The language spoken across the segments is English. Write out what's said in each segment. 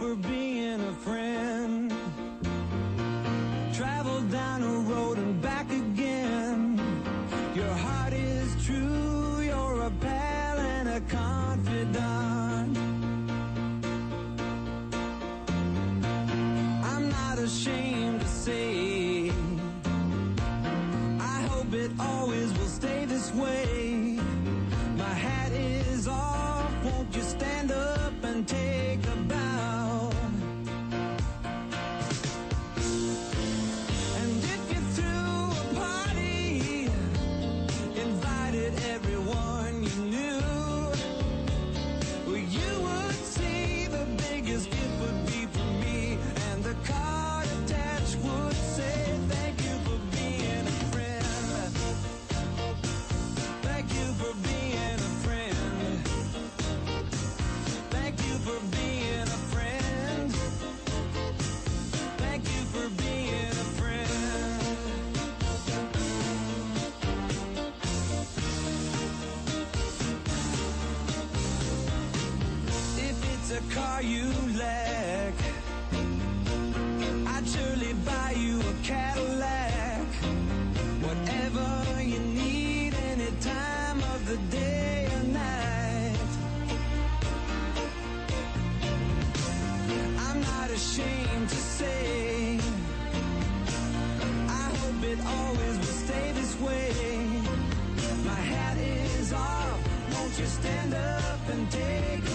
for being car you lack. I'd surely buy you a Cadillac. Whatever you need, any time of the day or night. I'm not ashamed to say, I hope it always will stay this way. My hat is off, won't you stand up and take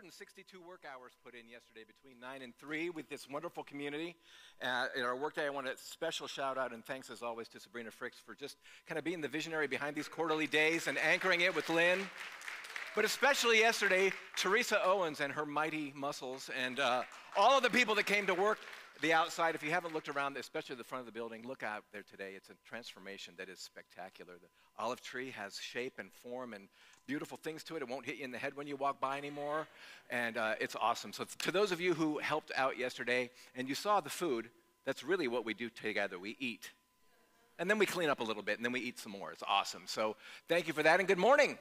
162 work hours put in yesterday between 9 and 3 with this wonderful community. Uh, in our workday, I want a special shout out and thanks as always to Sabrina Fricks for just kind of being the visionary behind these quarterly days and anchoring it with Lynn. But especially yesterday, Teresa Owens and her mighty muscles, and uh, all of the people that came to work the outside. If you haven't looked around, especially the front of the building, look out there today. It's a transformation that is spectacular. The olive tree has shape and form and beautiful things to it. It won't hit you in the head when you walk by anymore, and uh, it's awesome. So, to those of you who helped out yesterday and you saw the food, that's really what we do together. We eat. And then we clean up a little bit, and then we eat some more. It's awesome. So, thank you for that, and good morning.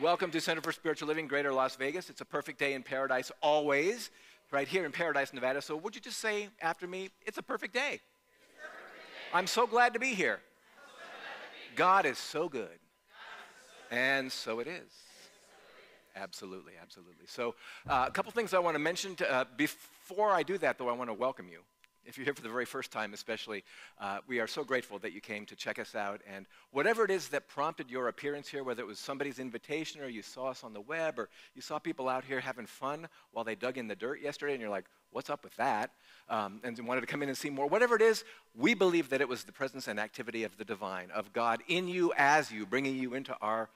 Welcome to Center for Spiritual Living, Greater Las Vegas. It's a perfect day in paradise always, right here in Paradise, Nevada. So, would you just say after me, it's a perfect day? I'm so glad to be here. God is so good. And so it is. Absolutely, absolutely. So, uh, a couple things I want to mention. To, uh, before I do that, though, I want to welcome you. If you're here for the very first time, especially, uh, we are so grateful that you came to check us out. And whatever it is that prompted your appearance here, whether it was somebody's invitation or you saw us on the web or you saw people out here having fun while they dug in the dirt yesterday, and you're like, what's up with that? Um, and wanted to come in and see more, whatever it is, we believe that it was the presence and activity of the divine, of God in you, as you, bringing you into our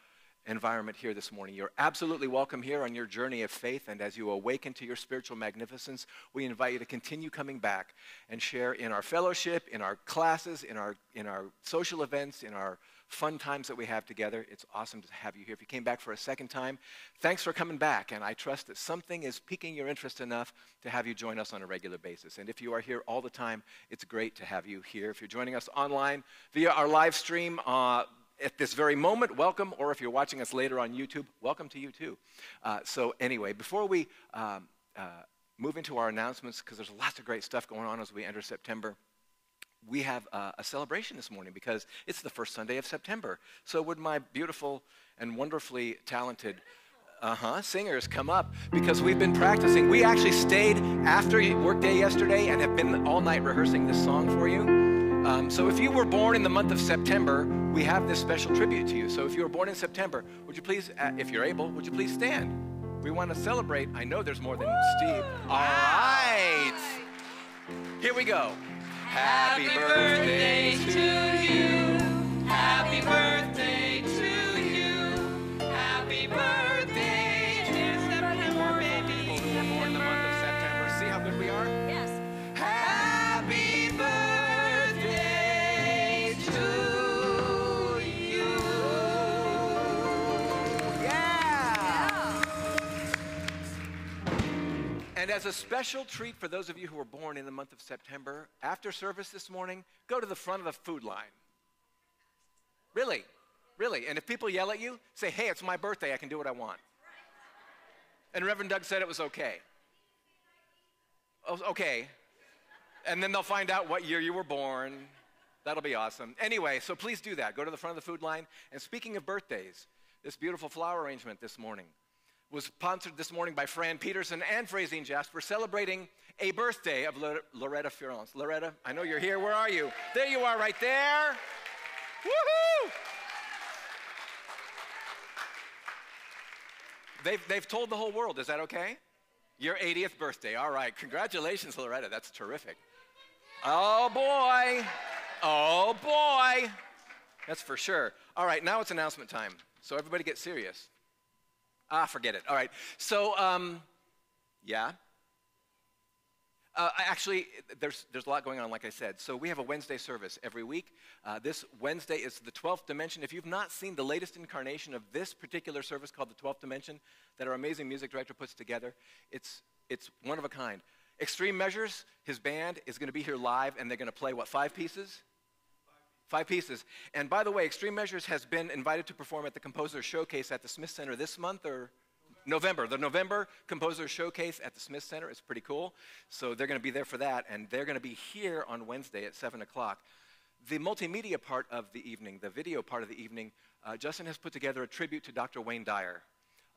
environment here this morning. You're absolutely welcome here on your journey of faith, and as you awaken to your spiritual magnificence, we invite you to continue coming back and share in our fellowship, in our classes, in our, in our social events, in our fun times that we have together. It's awesome to have you here. If you came back for a second time, thanks for coming back, and I trust that something is piquing your interest enough to have you join us on a regular basis. And if you are here all the time, it's great to have you here. If you're joining us online via our live stream, uh, at this very moment, welcome, or if you're watching us later on YouTube, welcome to you too. Uh, so, anyway, before we um, uh, move into our announcements, because there's lots of great stuff going on as we enter September, we have uh, a celebration this morning because it's the first Sunday of September. So, would my beautiful and wonderfully talented uh-huh singers come up because we've been practicing we actually stayed after workday yesterday and have been all night rehearsing this song for you um, so if you were born in the month of September, we have this special tribute to you. So if you were born in September, would you please, uh, if you're able, would you please stand? We want to celebrate. I know there's more than Steve. All right. Here we go. Happy, Happy birthday, birthday to you. And as a special treat for those of you who were born in the month of September, after service this morning, go to the front of the food line. Really, really. And if people yell at you, say, hey, it's my birthday, I can do what I want. And Reverend Doug said it was okay. Oh, okay. And then they'll find out what year you were born. That'll be awesome. Anyway, so please do that. Go to the front of the food line. And speaking of birthdays, this beautiful flower arrangement this morning was sponsored this morning by Fran Peterson and Francine Jasper, celebrating a birthday of Lore- Loretta Florence. Loretta, I know you're here. Where are you? There you are, right there. Woohoo! They've, they've told the whole world. Is that okay? Your 80th birthday. All right. Congratulations, Loretta. That's terrific. Oh, boy. Oh, boy. That's for sure. All right. Now it's announcement time. So everybody get serious. Ah, forget it. All right. So, um, yeah. Uh, actually, there's, there's a lot going on, like I said. So, we have a Wednesday service every week. Uh, this Wednesday is the 12th dimension. If you've not seen the latest incarnation of this particular service called the 12th dimension that our amazing music director puts together, it's, it's one of a kind. Extreme Measures, his band, is going to be here live, and they're going to play, what, five pieces? Five pieces. And by the way, Extreme Measures has been invited to perform at the Composer Showcase at the Smith Center this month or November. The November Composer Showcase at the Smith Center is pretty cool. So they're going to be there for that, and they're going to be here on Wednesday at 7 o'clock. The multimedia part of the evening, the video part of the evening, uh, Justin has put together a tribute to Dr. Wayne Dyer,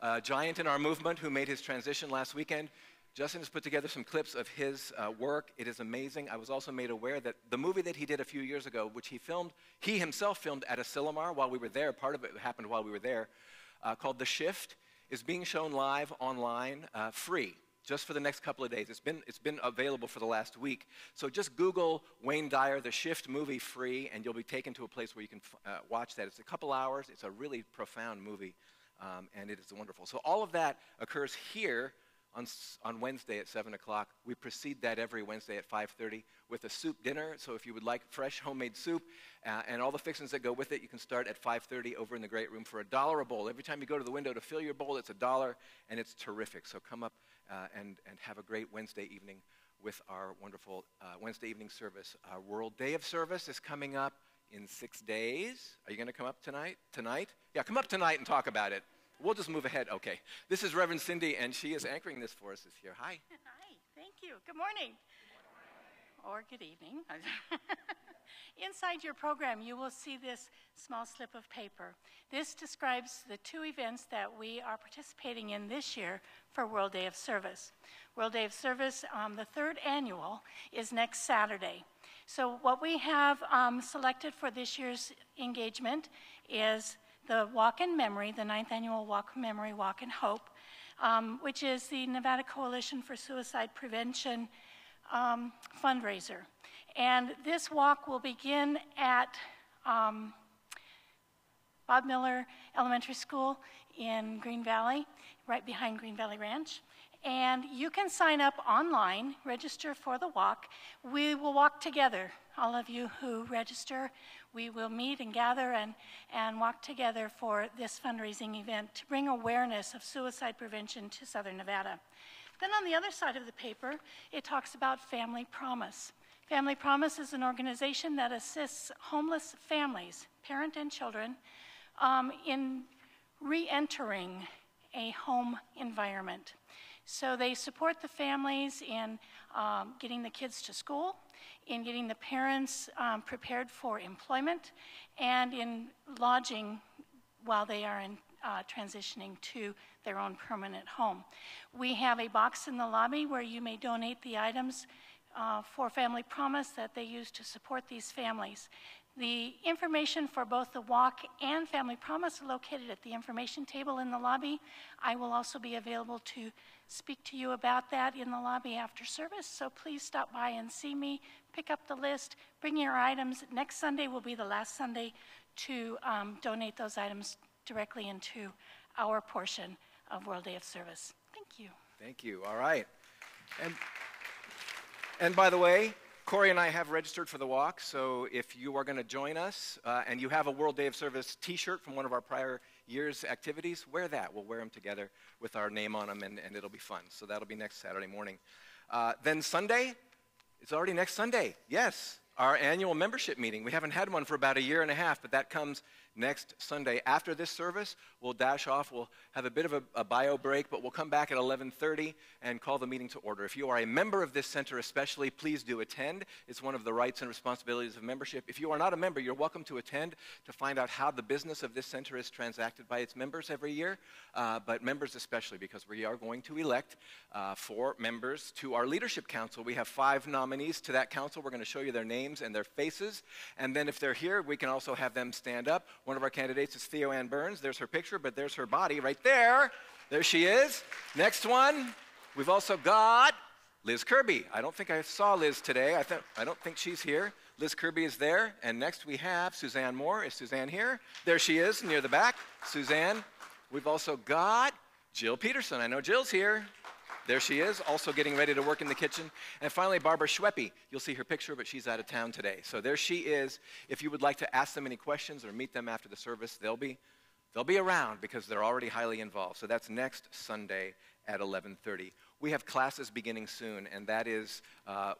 a giant in our movement who made his transition last weekend. Justin has put together some clips of his uh, work. It is amazing. I was also made aware that the movie that he did a few years ago, which he filmed, he himself filmed at Asilomar while we were there, part of it happened while we were there. uh, called The Shift is being shown live online uh, free just for the next couple of days. It's been, it's been available for the last week. So just Google Wayne Dyer, The Shift movie free, and you'll be taken to a place where you can uh, watch that. It's a couple hours. It's a really profound movie, um, and it is wonderful. So all of that occurs here on, on Wednesday at 7 o'clock. We precede that every Wednesday at 5.30 with a soup dinner. So if you would like fresh homemade soup uh, and all the fixings that go with it, you can start at 5.30 over in the great room for a dollar a bowl. Every time you go to the window to fill your bowl, it's a dollar, and it's terrific. So come up uh, and, and have a great Wednesday evening with our wonderful uh, Wednesday evening service. Our World Day of Service is coming up in six days. Are you going to come up tonight? Tonight? Yeah, come up tonight and talk about it. We'll just move ahead. Okay. This is Reverend Cindy, and she is anchoring this for us this year. Hi. Hi, thank you. Good morning. Or good evening. Inside your program, you will see this small slip of paper. This describes the two events that we are participating in this year for World Day of Service. World Day of Service, um, the third annual, is next Saturday. So, what we have um, selected for this year's engagement is the Walk in Memory, the ninth annual Walk in Memory, Walk in Hope, um, which is the Nevada Coalition for Suicide Prevention um, fundraiser. And this walk will begin at um, Bob Miller Elementary School in Green Valley, right behind Green Valley Ranch. And you can sign up online, register for the walk. We will walk together. All of you who register, we will meet and gather and, and walk together for this fundraising event to bring awareness of suicide prevention to Southern Nevada. Then on the other side of the paper, it talks about Family Promise. Family Promise is an organization that assists homeless families, parent and children, um, in re entering a home environment. So they support the families in um, getting the kids to school, in getting the parents um, prepared for employment, and in lodging while they are in, uh, transitioning to their own permanent home. We have a box in the lobby where you may donate the items uh, for Family Promise that they use to support these families. The information for both the walk and Family Promise are located at the information table in the lobby. I will also be available to speak to you about that in the lobby after service, so please stop by and see me, pick up the list, bring your items. Next Sunday will be the last Sunday to um, donate those items directly into our portion of World Day of Service. Thank you. Thank you. All right. And, and by the way, Corey and I have registered for the walk, so if you are going to join us uh, and you have a World Day of Service t shirt from one of our prior year's activities, wear that. We'll wear them together with our name on them, and, and it'll be fun. So that'll be next Saturday morning. Uh, then Sunday, it's already next Sunday. Yes, our annual membership meeting. We haven't had one for about a year and a half, but that comes next Sunday. After this service, we'll dash off. We'll have a bit of a, a, bio break, but we'll come back at 11:30 and call the meeting to order. If you are a member of this center, especially, please do attend. It's one of the rights and responsibilities of membership. If you are not a member, you're welcome to attend to find out how the business of this center is transacted by its members every year. Uh, but members especially, because we are going to elect uh, four members to our leadership council. We have five nominees to that council. We're going to show you their names and their faces, and then if they're here, we can also have them stand up. One of our candidates is Theo Ann Burns. There's her picture, but there's her body right there. There she is. Next one, we've also got Liz Kirby. I don't think I saw Liz today. I, th- I don't think she's here. Liz Kirby is there. And next we have Suzanne Moore. Is Suzanne here? There she is near the back. Suzanne. We've also got Jill Peterson. I know Jill's here. There she is, also getting ready to work in the kitchen. And finally, Barbara Schweppe. You'll see her picture, but she's out of town today. So there she is. If you would like to ask them any questions or meet them after the service, they'll be, they'll be around because they're already highly involved. So that's next Sunday at 11:30. We have classes beginning soon, and that is uh,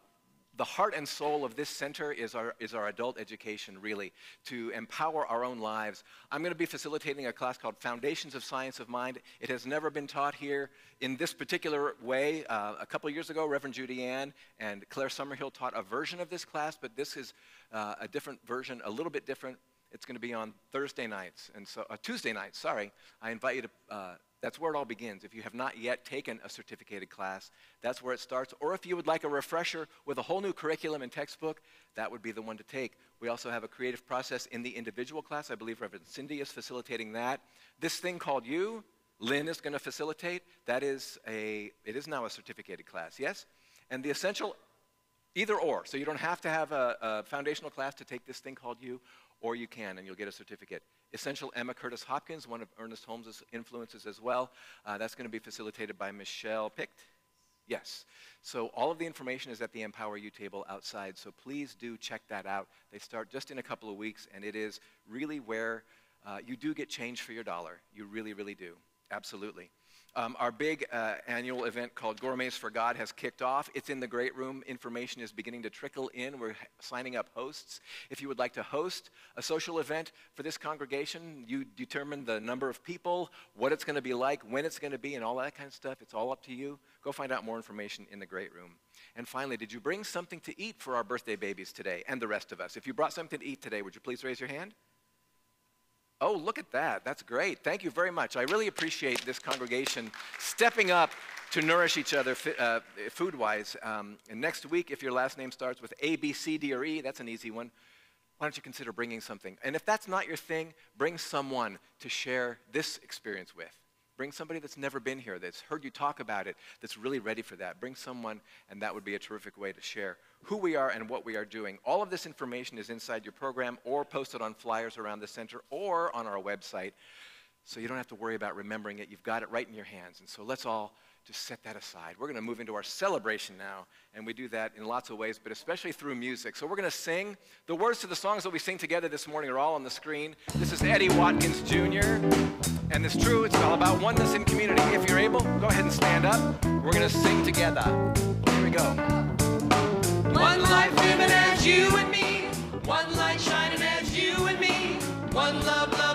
the heart and soul of this center is our, is our adult education, really, to empower our own lives. I'm going to be facilitating a class called Foundations of Science of Mind. It has never been taught here in this particular way. Uh, a couple years ago, Reverend Judy Ann and Claire Summerhill taught a version of this class, but this is uh, a different version, a little bit different. It's going to be on Thursday nights, and so uh, Tuesday nights. Sorry, I invite you to. That's where it all begins. If you have not yet taken a certificated class, that's where it starts. Or if you would like a refresher with a whole new curriculum and textbook, that would be the one to take. We also have a creative process in the individual class. I believe Reverend Cindy is facilitating that. This thing called You, Lynn is going to facilitate. That is a. It is now a certificated class. Yes, and the essential Either or. So you don't have to have a, a, foundational class to take this thing called You, or you can, and you'll get a certificate. Essential Emma Curtis Hopkins, one of Ernest Holmes' influences as well. Uh, that's going to be facilitated by Michelle Picht. Yes. So all of the information is at the Empower You table outside. So please do check that out. They start just in a couple of weeks, and it is really where uh, you do get change for your dollar. You really, really do. Absolutely. Um, our big uh, annual event called Gourmets for God has kicked off. It's in the great room. Information is beginning to trickle in. We're signing up hosts. If you would like to host a social event for this congregation, you determine the number of people, what it's going to be like, when it's going to be, and all that kind of stuff. It's all up to you. Go find out more information in the great room. And finally, did you bring something to eat for our birthday babies today and the rest of us? If you brought something to eat today, would you please raise your hand? Oh, look at that. That's great. Thank you very much. I really appreciate this congregation stepping up to nourish each other uh, food wise. Um, and next week, if your last name starts with A, B, C, D, or E, that's an easy one. Why don't you consider bringing something? And if that's not your thing, bring someone to share this experience with. Bring somebody that's never been here, that's heard you talk about it, that's really ready for that. Bring someone, and that would be a terrific way to share who we are and what we are doing. All of this information is inside your program or posted on flyers around the center or on our website. So you don't have to worry about remembering it. You've got it right in your hands. And so let's all just set that aside. We're going to move into our celebration now, and we do that in lots of ways, but especially through music. So we're going to sing. The words to the songs that we sing together this morning are all on the screen. This is Eddie Watkins Jr., and it's true, it's all about oneness in community. If you're able, go ahead and stand up. We're going to sing together. Here we go. One life living as you and me, one light shining as you and me, one love loving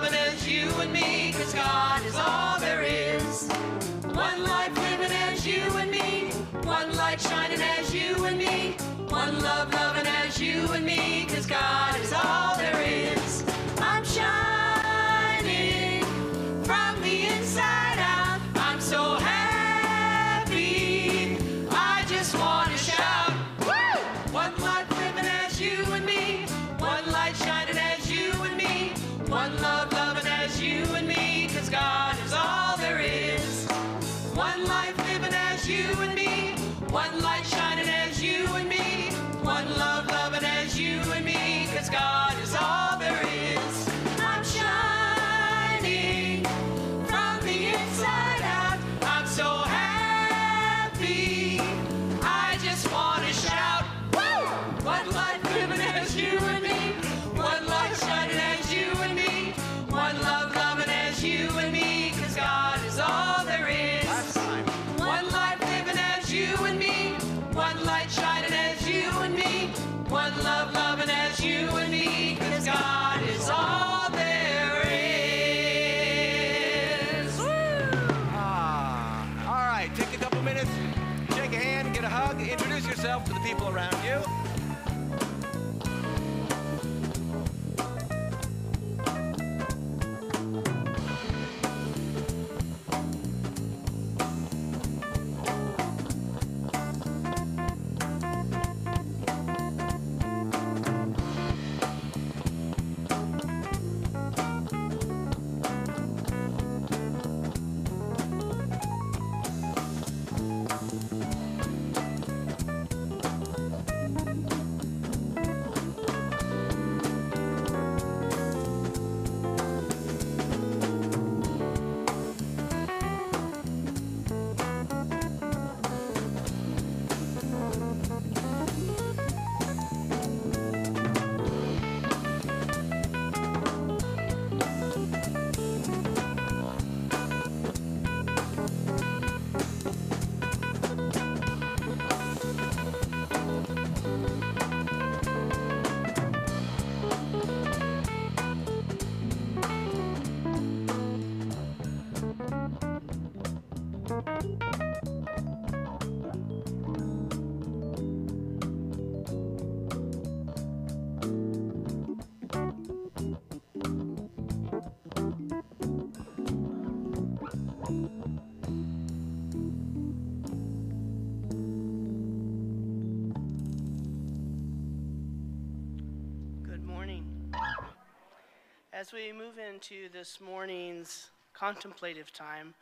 this morning's contemplative time,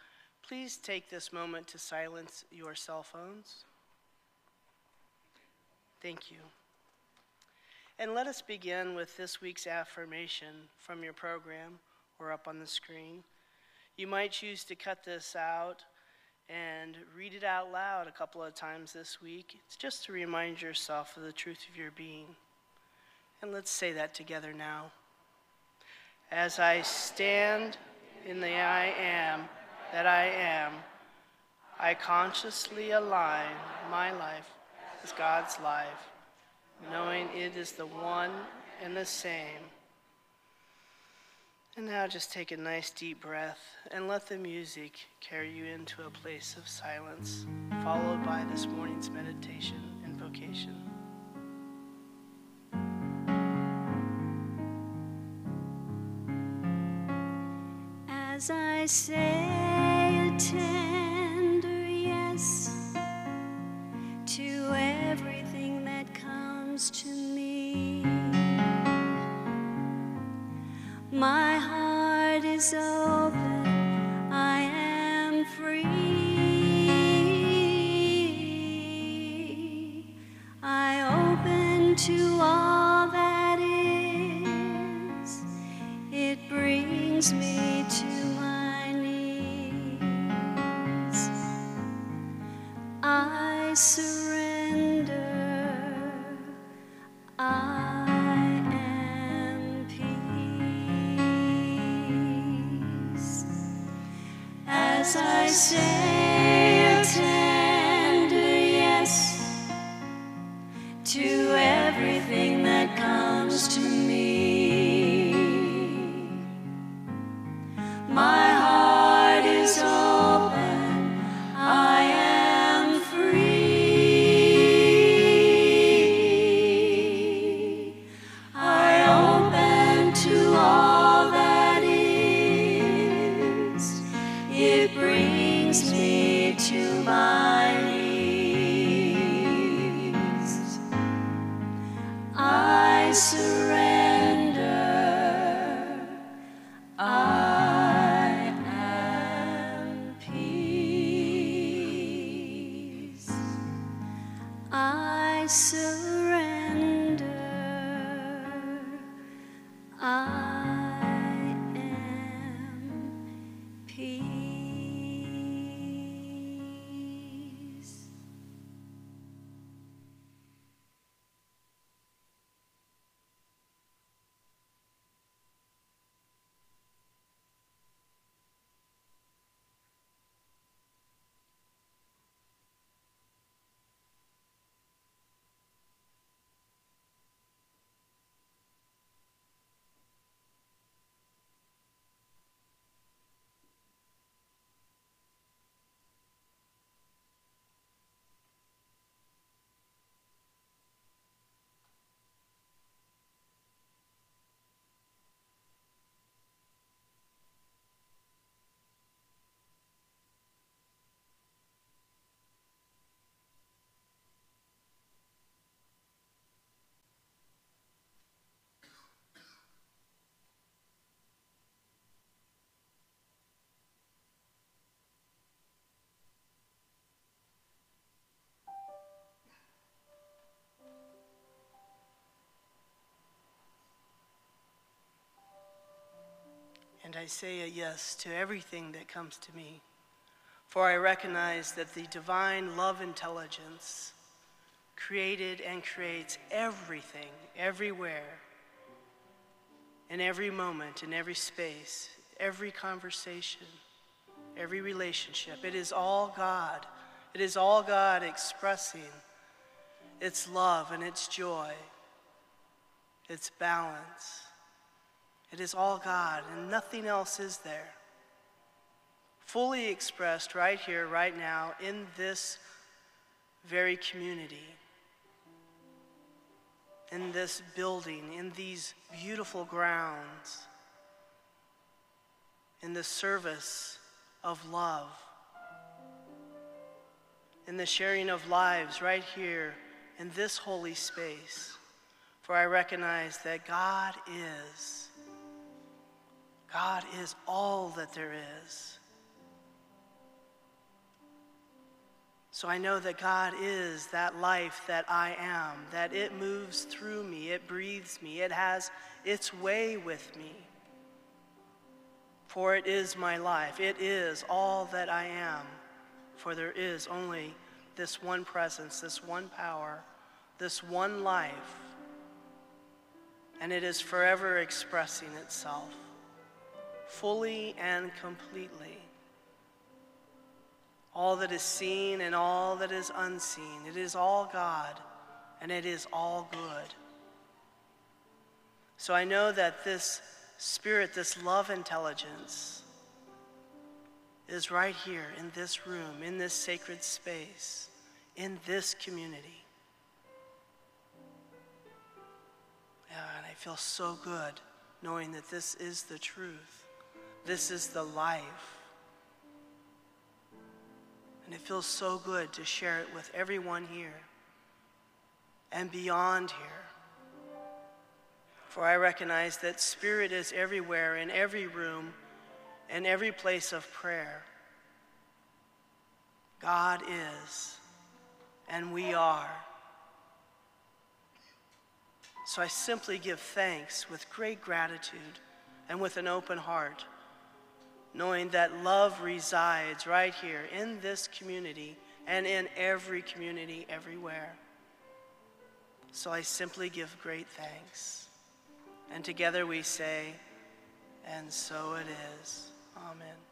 please take this moment to silence your cell phones. Thank you. And let us begin with this week's affirmation from your program or up on the screen. You might choose to cut this out and read it out loud a couple of times this week. It's just to remind yourself of the truth of your being. And let's say that together now. As I stand in the I am that I am, I consciously align my life with God's life, knowing it is the one and the same. And now just take a nice deep breath and let the music carry you into a place of silence, followed by this morning's meditation and vocation. As I say a tender yes to everything that comes to me, 听 And I say a yes to everything that comes to me, for I recognize that the divine love intelligence created and creates everything, everywhere, in every moment, in every space, every conversation, every relationship. It is all God. It is all God expressing its love and its joy, its balance. It is all God, and nothing else is there. Fully expressed right here, right now, in this very community, in this building, in these beautiful grounds, in the service of love, in the sharing of lives right here in this holy space. For I recognize that God is God is all that there is. So I know that God is that life that I am, that it moves through me, it breathes me, it has its way with me. For it is my life, it is all that I am. For there is only this one presence, this one power, this one life, and it is forever expressing itself fully and completely all that is seen and all that is unseen. It is all God and it is all good. So I know that this spirit, this love intelligence, is right here in this room, in this sacred space, in this community. Yeah, and I feel so good knowing that this is the truth. This is the life. And it feels so good to share it with everyone here and beyond here. For I recognize that Spirit is everywhere, in every room, in every place of prayer. God is, and we are. So I simply give thanks with great gratitude and with an open heart knowing that love resides right here in this community and in every community everywhere. So I simply give great thanks. And together we say, and so it is. Amen.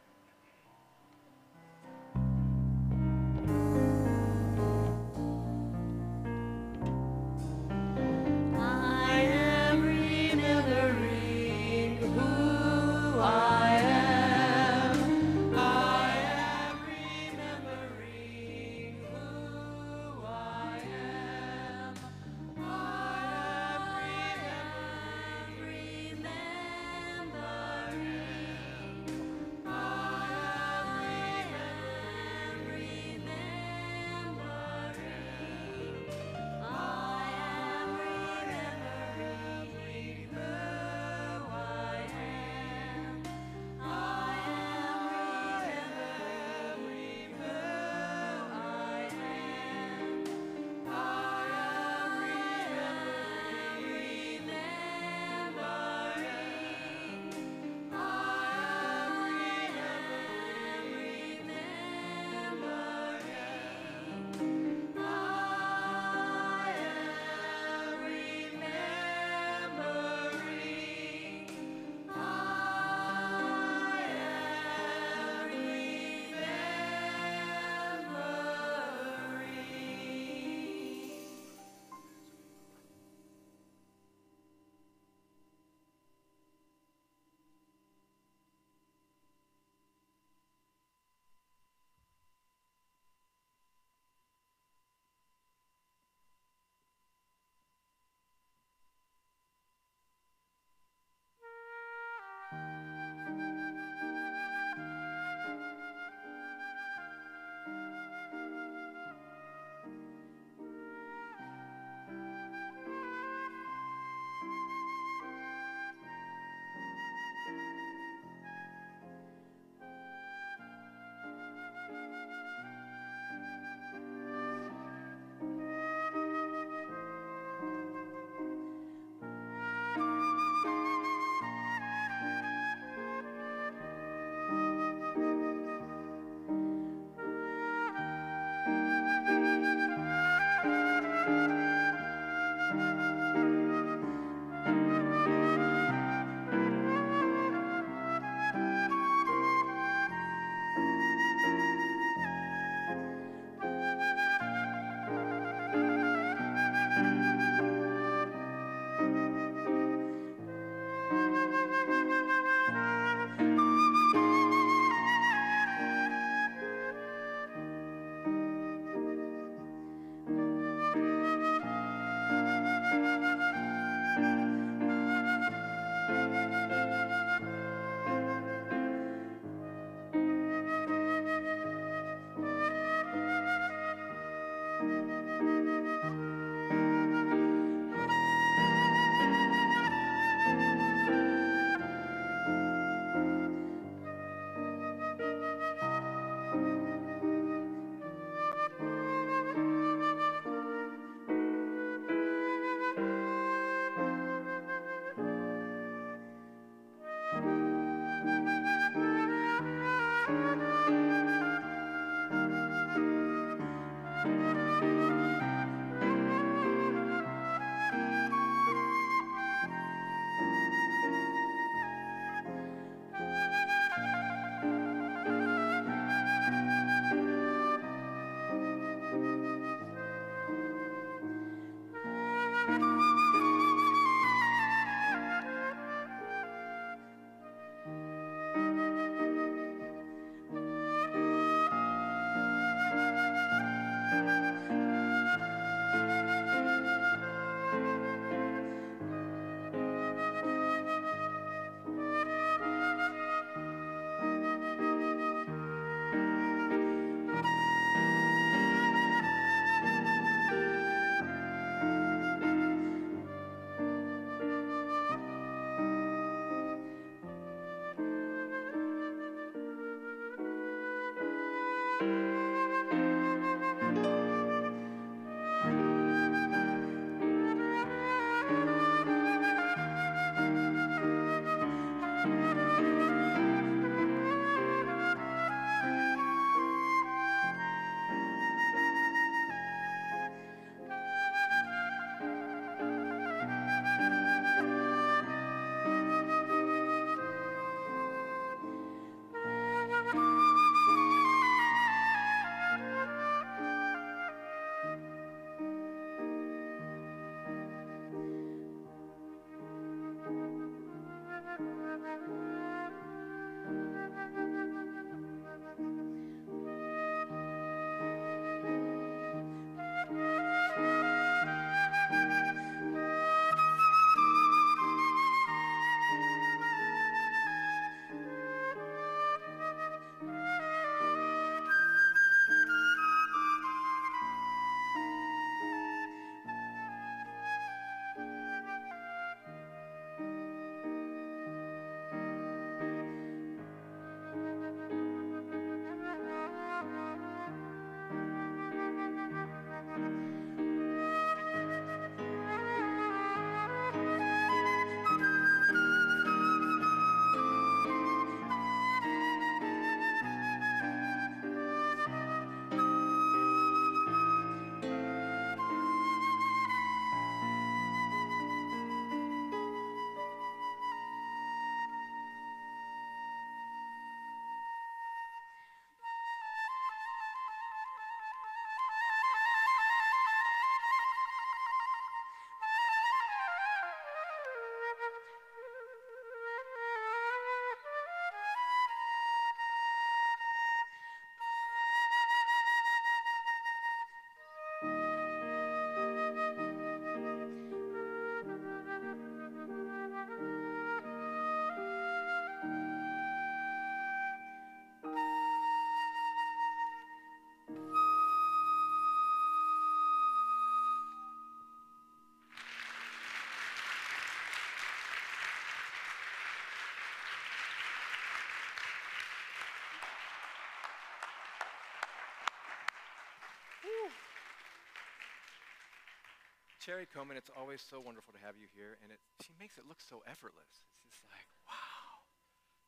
Cherry Coleman, it's always so wonderful to have you here, and it, she makes it look so effortless. It's just like, wow.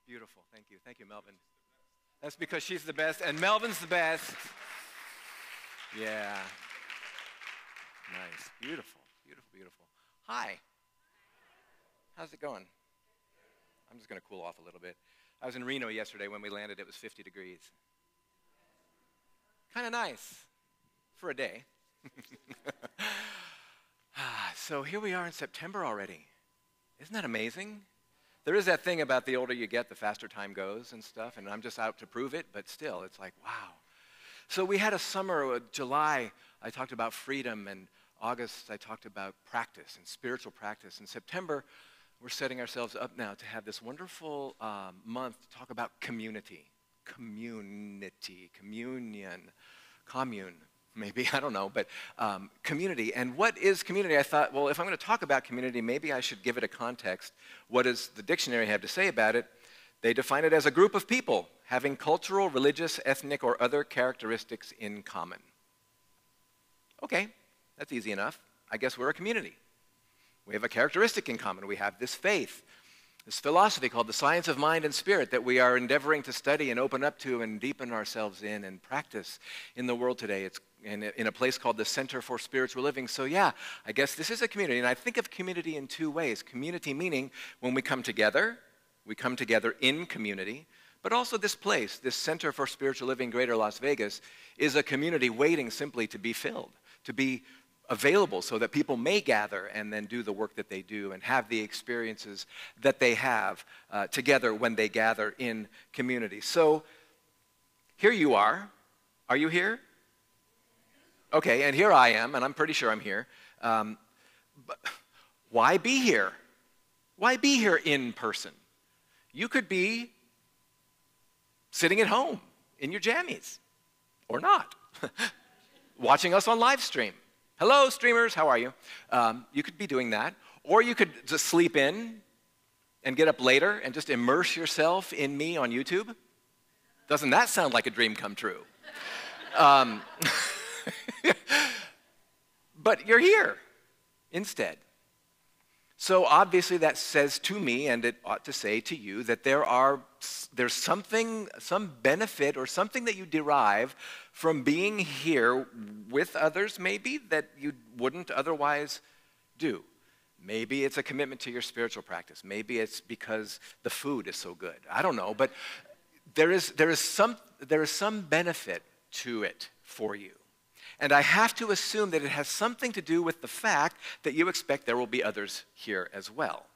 Beautiful. Thank you. Thank you, Melvin. That's because she's the best, and Melvin's the best. Yeah. Nice. Beautiful. Beautiful, beautiful. Hi. How's it going? I'm just going to cool off a little bit. I was in Reno yesterday. When we landed, it was 50 degrees. Kind of nice for a day. So here we are in September already. Isn't that amazing? There is that thing about the older you get, the faster time goes and stuff, and I'm just out to prove it, but still, it's like, wow. So we had a summer, uh, July, I talked about freedom, and August, I talked about practice and spiritual practice. In September, we're setting ourselves up now to have this wonderful um, month to talk about community. Community, communion, commune maybe, I don't know, but um, community. And what is community? I thought, well, if I'm going to talk about community, maybe I should give it a context. What does the dictionary have to say about it? They define it as a group of people having cultural, religious, ethnic, or other characteristics in common. Okay, that's easy enough. I guess we're a community. We have a characteristic in common. We have this faith this philosophy called the science of mind and spirit that we are endeavoring to study and open up to and deepen ourselves in and practice in the world today. It's in in a place called the Center for Spiritual Living. So, yeah, I guess this is a community. And I think of community in two ways community meaning when we come together, we come together in community. But also, this place, this Center for Spiritual Living, Greater Las Vegas, is a community waiting simply to be filled, to be available so that people may gather and then do the work that they do and have the experiences that they have uh, together when they gather in community. So here you are. Are you here? Okay, and here I am, and I'm pretty sure I'm here. Um, but why be here? Why be here in person? You could be sitting at home in your jammies or not, watching us on live stream. Hello, streamers, how are you? Um, you could be doing that. Or you could just sleep in and get up later and just immerse yourself in me on YouTube. Doesn't that sound like a dream come true? Um, but you're here instead. So obviously that says to me, and it ought to say to you, that there are there's something, some benefit or something that you derive from being here with others, maybe that you wouldn't otherwise do. Maybe it's a commitment to your spiritual practice. Maybe it's because the food is so good. I don't know, but there is, there is, some, there is some benefit to it for you. And I have to assume that it has something to do with the fact that you expect there will be others here as well.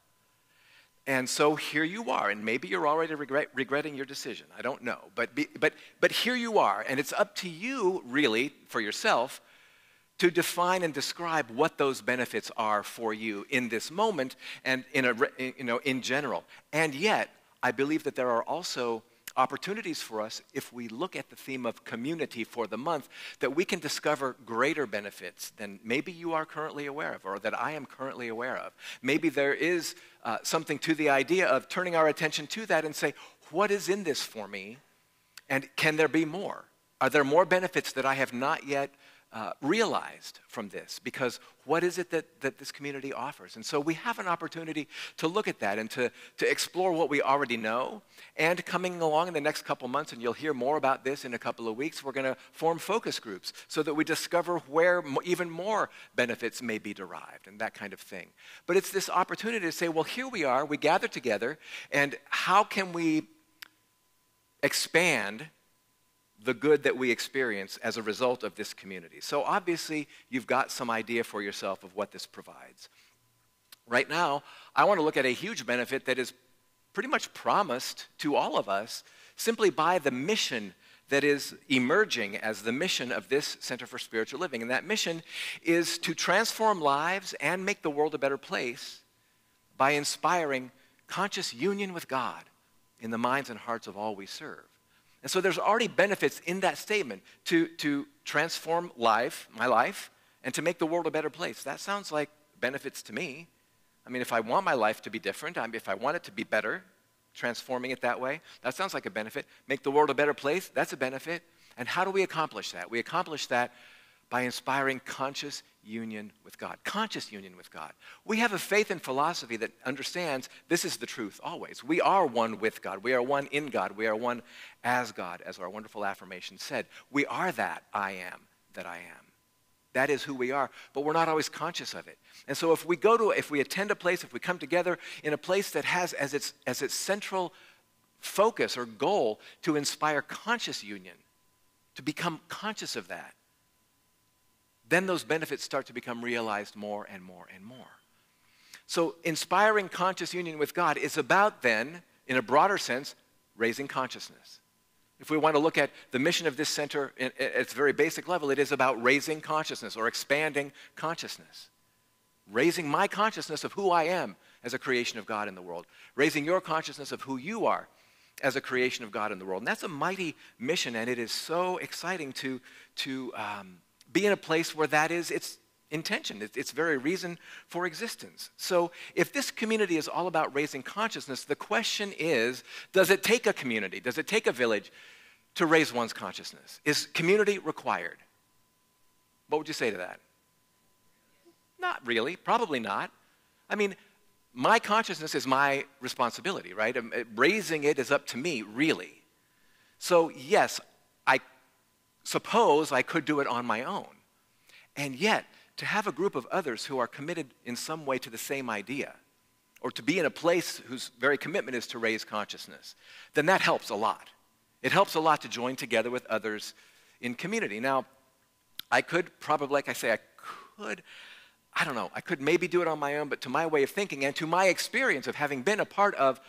And so here you are, and maybe you're already regret, regretting your decision. I don't know. But, be, but, but here you are, and it's up to you, really, for yourself, to define and describe what those benefits are for you in this moment and in, a, you know, in general. And yet, I believe that there are also opportunities for us if we look at the theme of community for the month that we can discover greater benefits than maybe you are currently aware of or that I am currently aware of. Maybe there is uh, something to the idea of turning our attention to that and say, what is in this for me? And can there be more? Are there more benefits that I have not yet uh, realized from this because what is it that, that this community offers? And so we have an opportunity to look at that and to, to explore what we already know. And coming along in the next couple months, and you'll hear more about this in a couple of weeks, we're going to form focus groups so that we discover where even more benefits may be derived and that kind of thing. But it's this opportunity to say, well, here we are, we gather together, and how can we expand the good that we experience as a result of this community. So obviously, you've got some idea for yourself of what this provides. Right now, I want to look at a huge benefit that is pretty much promised to all of us simply by the mission that is emerging as the mission of this Center for Spiritual Living. And that mission is to transform lives and make the world a better place by inspiring conscious union with God in the minds and hearts of all we serve. And so there's already benefits in that statement to, to transform life, my life, and to make the world a better place. That sounds like benefits to me. I mean, if I want my life to be different, if I want it to be better, transforming it that way, that sounds like a benefit. Make the world a better place, that's a benefit. And how do we accomplish that? We accomplish that by inspiring conscious union with God, conscious union with God. We have a faith and philosophy that understands this is the truth always. We are one with God. We are one in God. We are one as God, as our wonderful affirmation said. We are that I am that I am. That is who we are, but we're not always conscious of it. And so if we go to, if we attend a place, if we come together in a place that has as its, as its central focus or goal to inspire conscious union, to become conscious of that, then those benefits start to become realized more and more and more. So, inspiring conscious union with God is about then, in a broader sense, raising consciousness. If we want to look at the mission of this center at its very basic level, it is about raising consciousness or expanding consciousness. Raising my consciousness of who I am as a creation of God in the world. Raising your consciousness of who you are as a creation of God in the world. And that's a mighty mission, and it is so exciting to, to um, be in a place where that is its intention, it's very reason for existence. So, if this community is all about raising consciousness, the question is does it take a community? Does it take a village to raise one's consciousness? Is community required? What would you say to that? Not really, probably not. I mean, my consciousness is my responsibility, right? Um, raising it is up to me, really. So, yes, suppose I could do it on my own. And yet, to have a group of others who are committed in some way to the same idea, or to be in a place whose very commitment is to raise consciousness, then that helps a lot. It helps a lot to join together with others in community. Now, I could probably, like I say, I could, I don't know, I could maybe do it on my own, but to my way of thinking and to my experience of having been a part of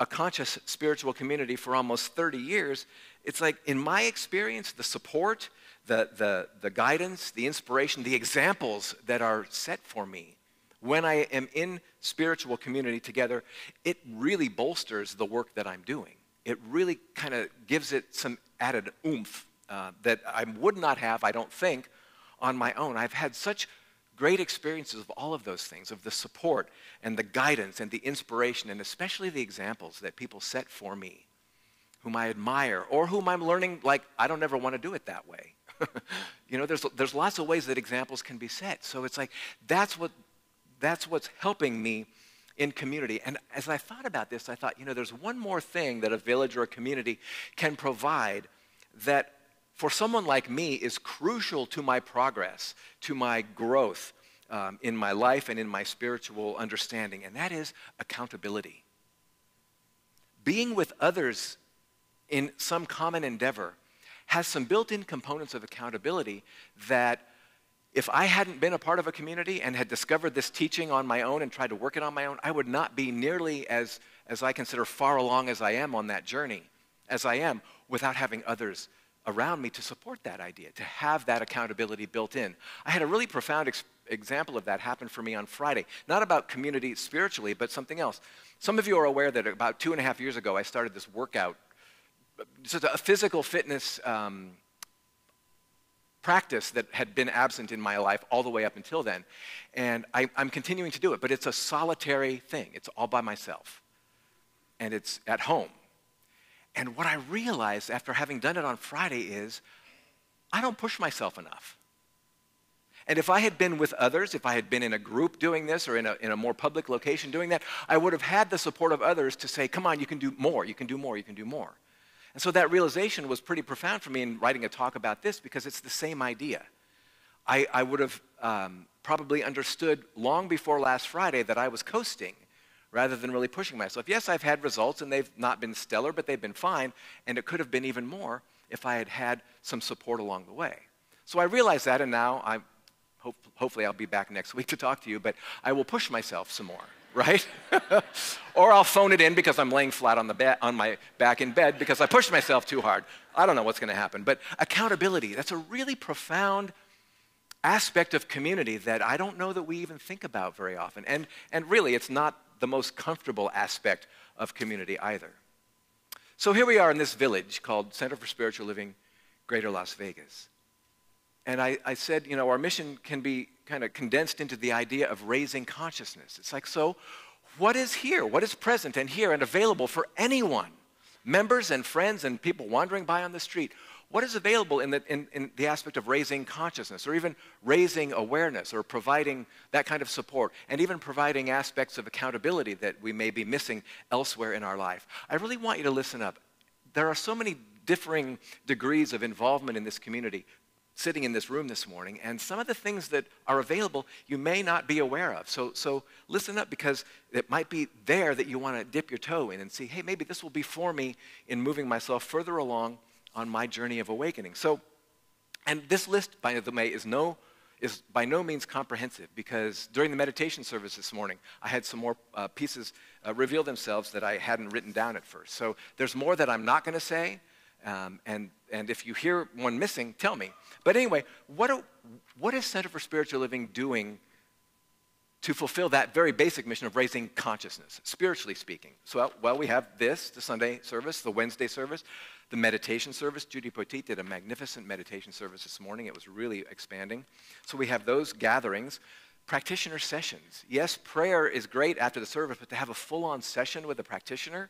a conscious spiritual community for almost 30 years, it's like, in my experience, the support, the, the, the guidance, the inspiration, the examples that are set for me when I am in spiritual community together, it really bolsters the work that I'm doing. It really kind of gives it some added oomph uh, that I would not have, I don't think, on my own. I've had such great experiences of all of those things, of the support and the guidance and the inspiration, and especially the examples that people set for me whom I admire, or whom I'm learning, like, I don't ever want to do it that way. you know, there's, there's lots of ways that examples can be set. So it's like, that's, what, that's what's helping me in community. And as I thought about this, I thought, you know, there's one more thing that a village or a community can provide that for someone like me is crucial to my progress, to my growth um, in my life and in my spiritual understanding, and that is accountability. Being with others in some common endeavor has some built in components of accountability that if I hadn't been a part of a community and had discovered this teaching on my own and tried to work it on my own, I would not be nearly as, as I consider far along as I am on that journey, as I am, without having others around me to support that idea, to have that accountability built in. I had a really profound ex- example of that happen for me on Friday. Not about community spiritually, but something else. Some of you are aware that about two and a half years ago, I started this workout, just a physical fitness um, practice that had been absent in my life all the way up until then. And I, I'm continuing to do it, but it's a solitary thing. It's all by myself. And it's at home. And what I realized after having done it on Friday is I don't push myself enough. And if I had been with others, if I had been in a group doing this or in a, in a more public location doing that, I would have had the support of others to say, come on, you can do more, you can do more, you can do more. And so that realization was pretty profound for me in writing a talk about this because it's the same idea. I, I would have um, probably understood long before last Friday that I was coasting rather than really pushing myself. Yes, I've had results and they've not been stellar, but they've been fine, and it could have been even more if I had had some support along the way. So I realized that, and now I hope, hopefully I'll be back next week to talk to you, but I will push myself some more right? or I'll phone it in because I'm laying flat on, the ba- on my back in bed because I pushed myself too hard. I don't know what's going to happen. But accountability, that's a really profound aspect of community that I don't know that we even think about very often. And, and really, it's not the most comfortable aspect of community either. So here we are in this village called Center for Spiritual Living, Greater Las Vegas. And I, I said, you know, our mission can be kind of condensed into the idea of raising consciousness. It's like, so what is here? What is present and here and available for anyone? Members and friends and people wandering by on the street. What is available in the, in, in the aspect of raising consciousness or even raising awareness or providing that kind of support and even providing aspects of accountability that we may be missing elsewhere in our life? I really want you to listen up. There are so many differing degrees of involvement in this community sitting in this room this morning, and some of the things that are available you may not be aware of. So, so listen up because it might be there that you want to dip your toe in and see, hey, maybe this will be for me in moving myself further along on my journey of awakening. So, and this list, by the way, is no is by no means comprehensive because during the meditation service this morning, I had some more uh, pieces uh, reveal themselves that I hadn't written down at first. So there's more that I'm not going to say, um, and, and if you hear one missing, tell me. But anyway, what, what is Center for Spiritual Living doing to fulfill that very basic mission of raising consciousness, spiritually speaking? So, well, we have this, the Sunday service, the Wednesday service, the meditation service. Judy Poteet did a magnificent meditation service this morning. It was really expanding. So we have those gatherings. Practitioner sessions. Yes, prayer is great after the service, but to have a full on session with a practitioner,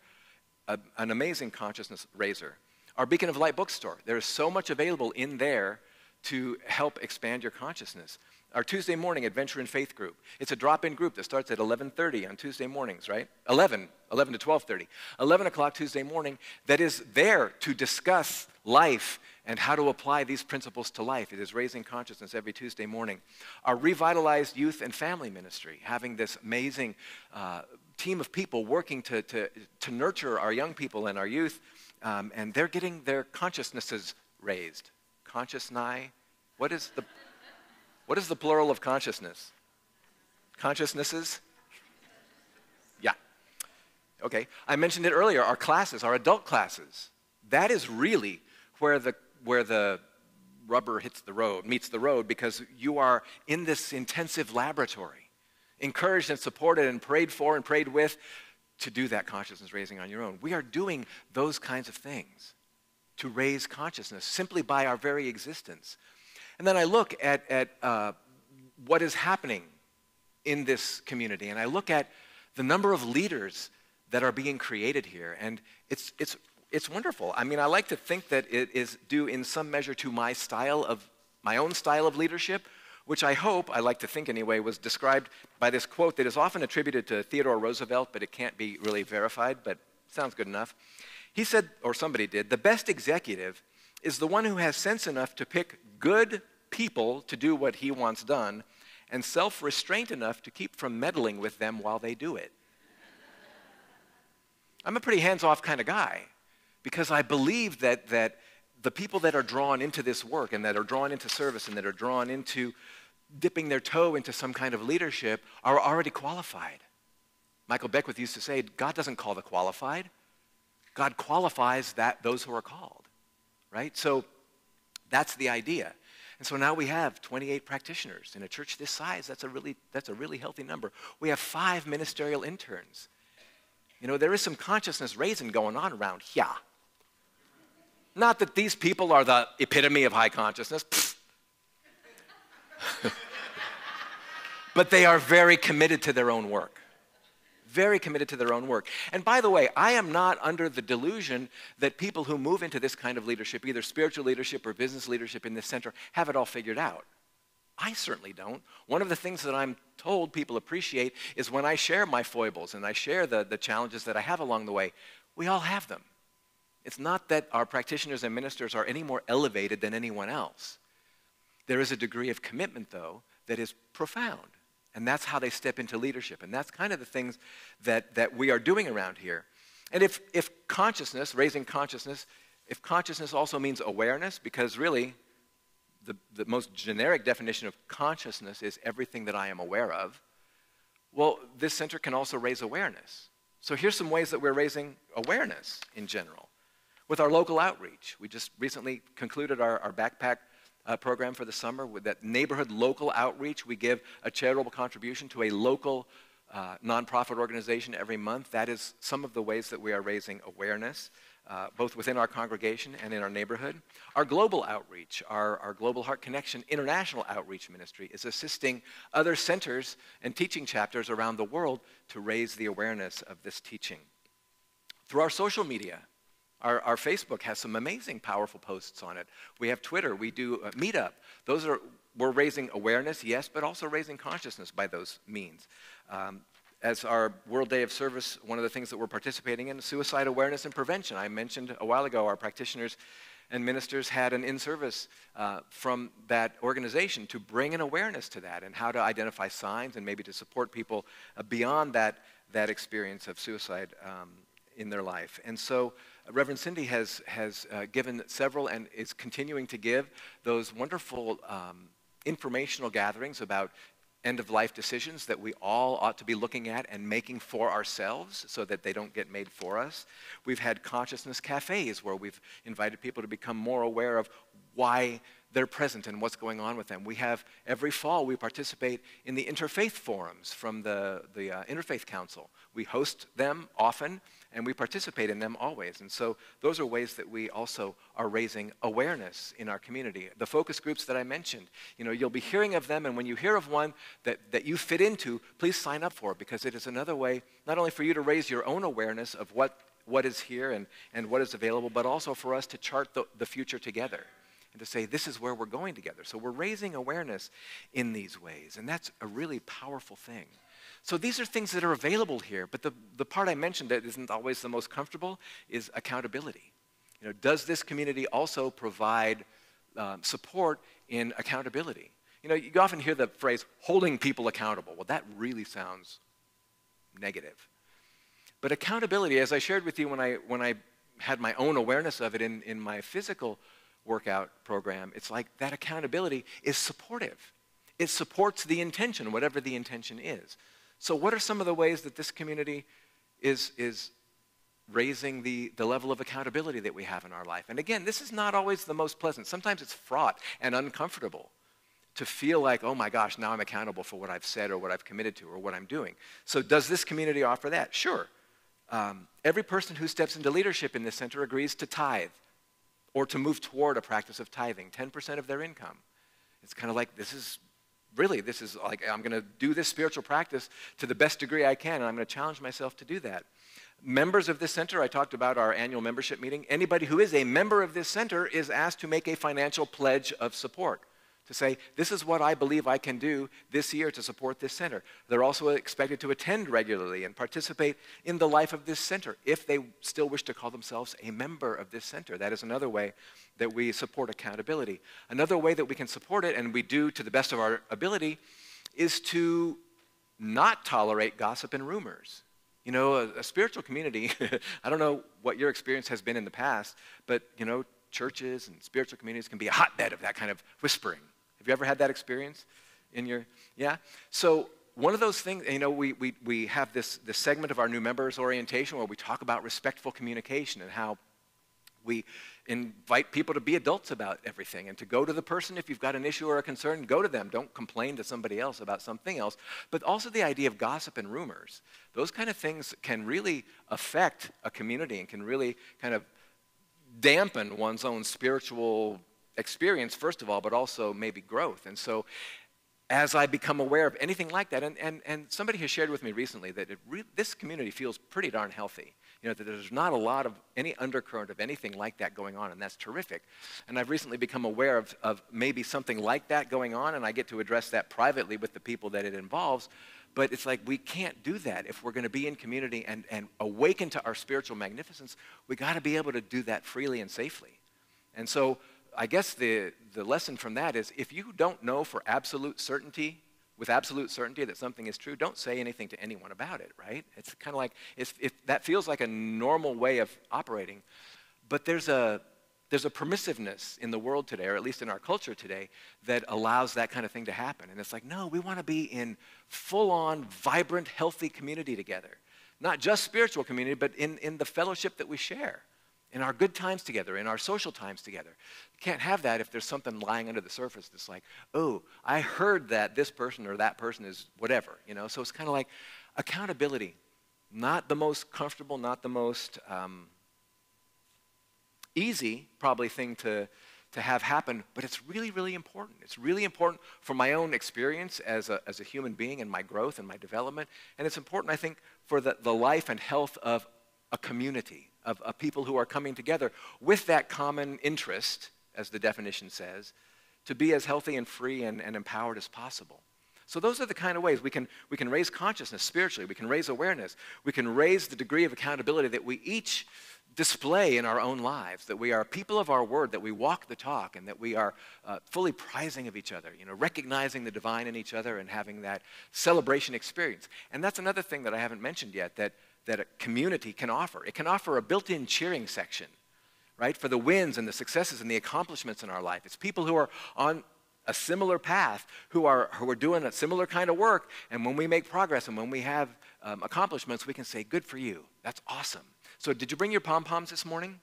a, an amazing consciousness raiser. Our Beacon of Light bookstore. There is so much available in there to help expand your consciousness. Our Tuesday morning Adventure in Faith group. It's a drop-in group that starts at 11:30 on Tuesday mornings, right? 11, 11 to 12:30. 11 o'clock Tuesday morning. That is there to discuss life and how to apply these principles to life. It is raising consciousness every Tuesday morning. Our revitalized youth and family ministry, having this amazing uh, team of people working to, to, to nurture our young people and our youth, um, and they're getting their consciousnesses raised consciousness. What is the, what is the plural of consciousness? Consciousnesses? Yeah. Okay. I mentioned it earlier. Our classes, our adult classes, that is really where the, where the rubber hits the road, meets the road, because you are in this intensive laboratory, encouraged and supported and prayed for and prayed with to do that consciousness raising on your own. We are doing those kinds of things to raise consciousness simply by our very existence. And then I look at, at uh, what is happening in this community, and I look at the number of leaders that are being created here, and it's, it's, it's wonderful. I mean, I like to think that it is due in some measure to my style of, my own style of leadership, which I hope, I like to think anyway, was described by this quote that is often attributed to Theodore Roosevelt, but it can't be really verified, but sounds good enough. He said, or somebody did, the best executive is the one who has sense enough to pick good people to do what he wants done and self restraint enough to keep from meddling with them while they do it. I'm a pretty hands off kind of guy because I believe that, that the people that are drawn into this work and that are drawn into service and that are drawn into dipping their toe into some kind of leadership are already qualified. Michael Beckwith used to say, God doesn't call the qualified. God qualifies that those who are called, right? So that's the idea. And so now we have 28 practitioners in a church this size. That's a really, that's a really healthy number. We have five ministerial interns. You know, there is some consciousness raising going on around here. Not that these people are the epitome of high consciousness, but they are very committed to their own work very committed to their own work. And by the way, I am not under the delusion that people who move into this kind of leadership, either spiritual leadership or business leadership in this center, have it all figured out. I certainly don't. One of the things that I'm told people appreciate is when I share my foibles and I share the, the challenges that I have along the way, we all have them. It's not that our practitioners and ministers are any more elevated than anyone else. There is a degree of commitment, though, that is profound. And that's how they step into leadership. And that's kind of the things that, that we are doing around here. And if, if consciousness, raising consciousness, if consciousness also means awareness, because really the, the most generic definition of consciousness is everything that I am aware of, well, this center can also raise awareness. So here's some ways that we're raising awareness in general. With our local outreach, we just recently concluded our, our backpack uh, program for the summer with that neighborhood local outreach. We give a charitable contribution to a local uh, nonprofit organization every month. That is some of the ways that we are raising awareness, uh, both within our congregation and in our neighborhood. Our global outreach, our, our Global Heart Connection International Outreach Ministry, is assisting other centers and teaching chapters around the world to raise the awareness of this teaching. Through our social media, our, our, Facebook has some amazing, powerful posts on it. We have Twitter. We do Meetup. Those are we're raising awareness, yes, but also raising consciousness by those means. Um, as our World Day of Service, one of the things that we're participating in is suicide awareness and prevention. I mentioned a while ago our practitioners and ministers had an in-service uh, from that organization to bring an awareness to that and how to identify signs and maybe to support people uh, beyond that, that experience of suicide um, in their life. And so Reverend Cindy has, has uh, given several and is continuing to give those wonderful um, informational gatherings about end of life decisions that we all ought to be looking at and making for ourselves so that they don't get made for us. We've had consciousness cafes where we've invited people to become more aware of why they're present and what's going on with them. We have every fall we participate in the interfaith forums from the, the uh, Interfaith Council. We host them often and we participate in them always. And so those are ways that we also are raising awareness in our community. The focus groups that I mentioned, you know, you'll be hearing of them, and when you hear of one that, that you fit into, please sign up for it because it is another way not only for you to raise your own awareness of what, what is here and, and what is available, but also for us to chart the, the future together and to say, this is where we're going together. So we're raising awareness in these ways, and that's a really powerful thing. So these are things that are available here, but the, the part I mentioned that isn't always the most comfortable is accountability. You know, does this community also provide um, support in accountability? You know, you often hear the phrase holding people accountable. Well, that really sounds negative. But accountability, as I shared with you when I, when I had my own awareness of it in, in my physical workout program, it's like that accountability is supportive. It supports the intention, whatever the intention is. So, what are some of the ways that this community is, is raising the, the level of accountability that we have in our life? And again, this is not always the most pleasant. Sometimes it's fraught and uncomfortable to feel like, oh my gosh, now I'm accountable for what I've said or what I've committed to or what I'm doing. So, does this community offer that? Sure. Um, every person who steps into leadership in this center agrees to tithe or to move toward a practice of tithing, 10% of their income. It's kind of like this is really, this is like, I'm going to do this spiritual practice to the best degree I can, and I'm going to challenge myself to do that. Members of this center, I talked about our annual membership meeting. Anybody who is a member of this center is asked to make a financial pledge of support to say, this is what I believe I can do this year to support this center. They're also expected to attend regularly and participate in the life of this center if they still wish to call themselves a member of this center. That is another way that we support accountability. Another way that we can support it, and we do to the best of our ability, is to not tolerate gossip and rumors. You know, a, a spiritual community, I don't know what your experience has been in the past, but, you know, churches and spiritual communities can be a hotbed of that kind of whispering have you ever had that experience? in your, yeah? So one of those things, you know, we, we, we have this, this segment of our new members orientation where we talk about respectful communication and how we invite people to be adults about everything and to go to the person if you've got an issue or a concern, go to them. Don't complain to somebody else about something else. But also the idea of gossip and rumors. Those kind of things can really affect a community and can really kind of dampen one's own spiritual experience, first of all, but also maybe growth. And so as I become aware of anything like that, and, and, and somebody has shared with me recently that re- this community feels pretty darn healthy. You know, that there's not a lot of any undercurrent of anything like that going on, and that's terrific. And I've recently become aware of, of maybe something like that going on, and I get to address that privately with the people that it involves. But it's like we can't do that if we're going to be in community and, and awaken to our spiritual magnificence. We got to be able to do that freely and safely. And so I guess the, the lesson from that is if you don't know for absolute certainty, with absolute certainty that something is true, don't say anything to anyone about it, right? It's kind of like, if, if that feels like a normal way of operating. But there's a, there's a permissiveness in the world today, or at least in our culture today, that allows that kind of thing to happen. And it's like, no, we want to be in full on, vibrant, healthy community together. Not just spiritual community, but in, in the fellowship that we share in our good times together, in our social times together. You can't have that if there's something lying under the surface that's like, oh, I heard that this person or that person is whatever, you know? So it's kind of like accountability. Not the most comfortable, not the most um, easy, probably, thing to, to have happen, but it's really, really important. It's really important for my own experience as a, as a human being and my growth and my development. And it's important, I think, for the, the life and health of a community of, of people who are coming together with that common interest, as the definition says, to be as healthy and free and, and empowered as possible. So those are the kind of ways we can, we can raise consciousness spiritually. We can raise awareness. We can raise the degree of accountability that we each display in our own lives, that we are people of our word, that we walk the talk, and that we are uh, fully prizing of each other, you know, recognizing the divine in each other and having that celebration experience. And that's another thing that I haven't mentioned yet, that that a community can offer. It can offer a built in cheering section, right, for the wins and the successes and the accomplishments in our life. It's people who are on a similar path, who are, who are doing a similar kind of work. And when we make progress and when we have um, accomplishments, we can say, Good for you. That's awesome. So, did you bring your pom poms this morning?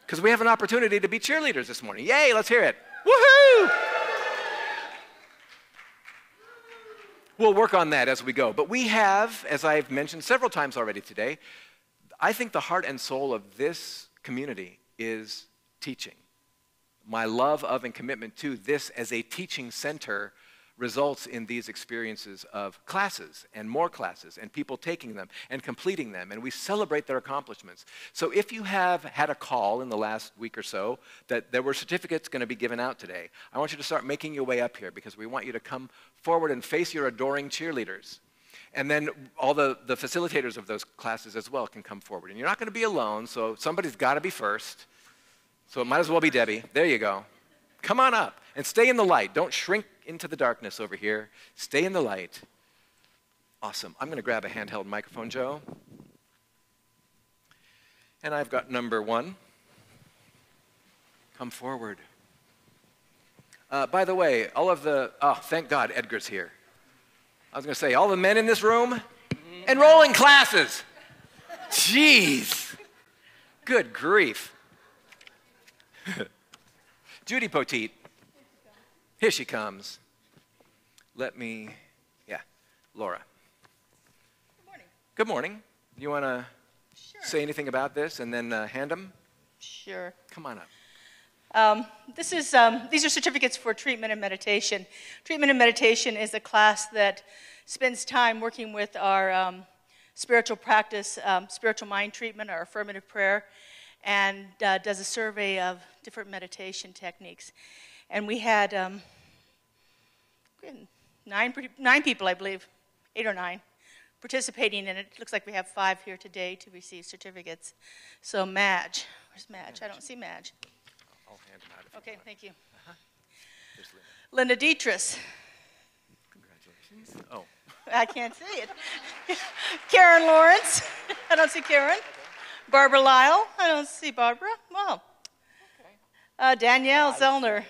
Because we have an opportunity to be cheerleaders this morning. Yay, let's hear it. Woohoo! We'll work on that as we go. But we have, as I've mentioned several times already today, I think the heart and soul of this community is teaching. My love of and commitment to this as a teaching center results in these experiences of classes and more classes and people taking them and completing them, and we celebrate their accomplishments. So if you have had a call in the last week or so that there were certificates going to be given out today, I want you to start making your way up here because we want you to come forward and face your adoring cheerleaders. And then all the, the facilitators of those classes as well can come forward. And you're not going to be alone, so somebody's got to be first. So it might as well be Debbie. There you go. Come on up and stay in the light. Don't shrink into the darkness over here. Stay in the light. Awesome. I'm going to grab a handheld microphone, Joe. And I've got number one. Come forward. Uh, by the way, all of the, oh, thank God Edgar's here. I was going to say, all the men in this room, enrolling classes. Jeez. Good grief. Judy Poteet. Here she comes. Let me, yeah, Laura. Good morning. Good morning. You want to Sure. say anything about this and then uh, hand them? Sure. Come on up. Um, this is, um, these are certificates for treatment and meditation. Treatment and meditation is a class that spends time working with our um, spiritual practice, um, spiritual mind treatment, our affirmative prayer, and uh, does a survey of different meditation techniques. And we had, um, nine, nine people, I believe, eight or nine, participating in it. Looks like we have five here today to receive certificates. So Madge, where's Madge? I don't see Madge. I'll hand them out if you Okay, want. thank you. There's Linda. Linda Dietrich. Congratulations. Oh, I can't see it. Karen Lawrence. I don't see Karen. Barbara Lyle. I don't see Barbara. Wow. Uh, Danielle Zellner.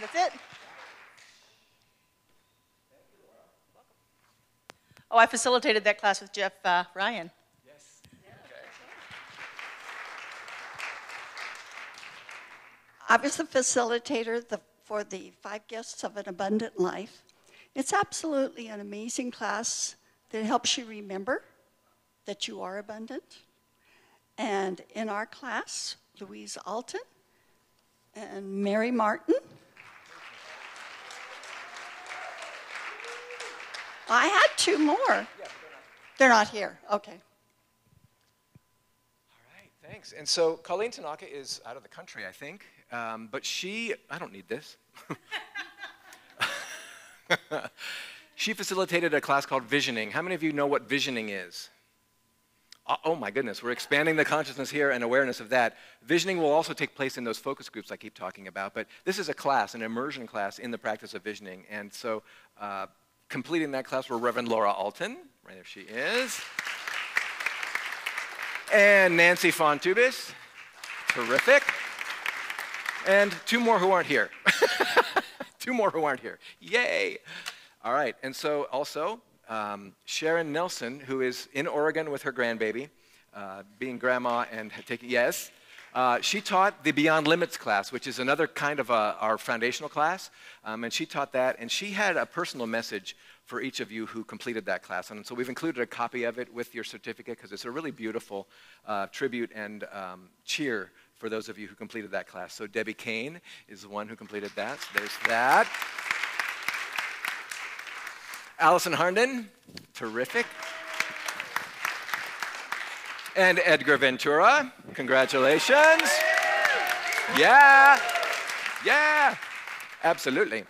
that's it. Oh, I facilitated that class with Jeff uh, Ryan. Yes. I was the facilitator the, for the Five Gifts of an Abundant Life. It's absolutely an amazing class that helps you remember that you are abundant. And in our class, Louise Alton and Mary Martin. I had two more. They're not here. Okay. All right, thanks. And so Colleen Tanaka is out of the country, I think, um, but she, I don't need this. she facilitated a class called Visioning. How many of you know what visioning is? Uh, oh my goodness, we're expanding the consciousness here and awareness of that. Visioning will also take place in those focus groups I keep talking about, but this is a class, an immersion class in the practice of visioning. And so, uh, completing that class were Reverend Laura Alton, right there she is, and Nancy Fontubis, terrific, and two more who aren't here. two more who aren't here. Yay! All right, and so also um, Sharon Nelson, who is in Oregon with her grandbaby, uh, being grandma and taking, yes. Uh, she taught the Beyond Limits class, which is another kind of a, our foundational class. Um, and she taught that, and she had a personal message for each of you who completed that class. And so we've included a copy of it with your certificate because it's a really beautiful uh, tribute and um, cheer for those of you who completed that class. So Debbie Kane is the one who completed that. So there's that. Allison Harnden, terrific. And Edgar Ventura, congratulations. Yeah, yeah, absolutely.